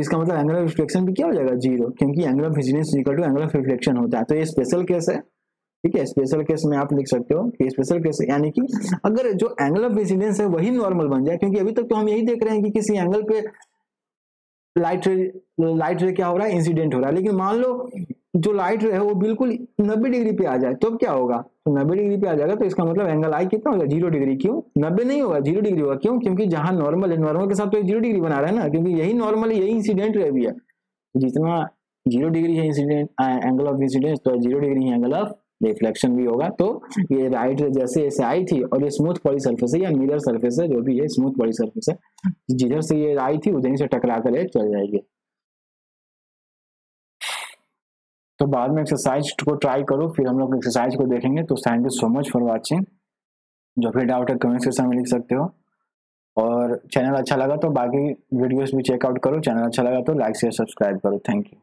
इसका मतलब एंगल ऑफ़ रिफ्लेक्शन भी क्या हो जाएगा? ज़ीरो क्योंकि angle of incidence equal to angle of reflection होता है। तो ये स्पेशल केस है। ठीक है? स्पेशल केस में आप लिख सकते हो कि स्पेशल केस यानी कि अगर जो एंगल ऑफ़ इंसिडेंस है, वही नॉर्मल बन जाए, क्योंकि अभी तक तो हम यही देख रहे हैं कि किसी एंगल पे लाइट रे लाइट रे क्या हो रहा है? इंसिडेंट हो रहा है। लेकिन मान लो जो लाइट रे है वो बिल्कुल नब्बे डिग्री पे आ जाए तो अब क्या होगा? तो नब्बे डिग्री पे आ जाएगा तो इसका मतलब एंगल आई कितना होगा? ज़ीरो डिग्री क्यों? नब्बे नहीं होगा ज़ीरो डिग्री होगा। क्यों? क्योंकि जहाँ नॉर्मल है नॉर्मल के साथ तो ज़ीरो डिग्री बना रहा है ना, क्योंकि यही नॉर्मल यही इंसिडेंट रे भी है जितना ज़ीरो डिग्री है इंसिडेंट एंगल ऑफ़ इंसिडेंट तो ज़ीरो डिग्री है एंगल ऑफ़ रिफ्लेक्शन भी होगा। तो ये राइट जैसे ऐसे आई थी, और ये स्मूथ पॉली सरफेस है, या मिरर सरफेस है, जो भी है स्मूथ पॉली सरफेस है, जिधर से ये आई थी, उधर से टकरा कर चल जाएगी। तो बाद में एक्सरसाइज को ट्राई करो, फिर हम लोग एक्सरसाइज को देखेंगे। तो thank you so much for watching जो भी डाउट है कमेंट सेक्शन में लिख सकते हो। और चैनल अच्छा लगा तो बाकी वीडियोस भी चेकआउट करो। चैनल अच्छा लगा तो लाइक शेयर सब्सक्राइब करो। Thank you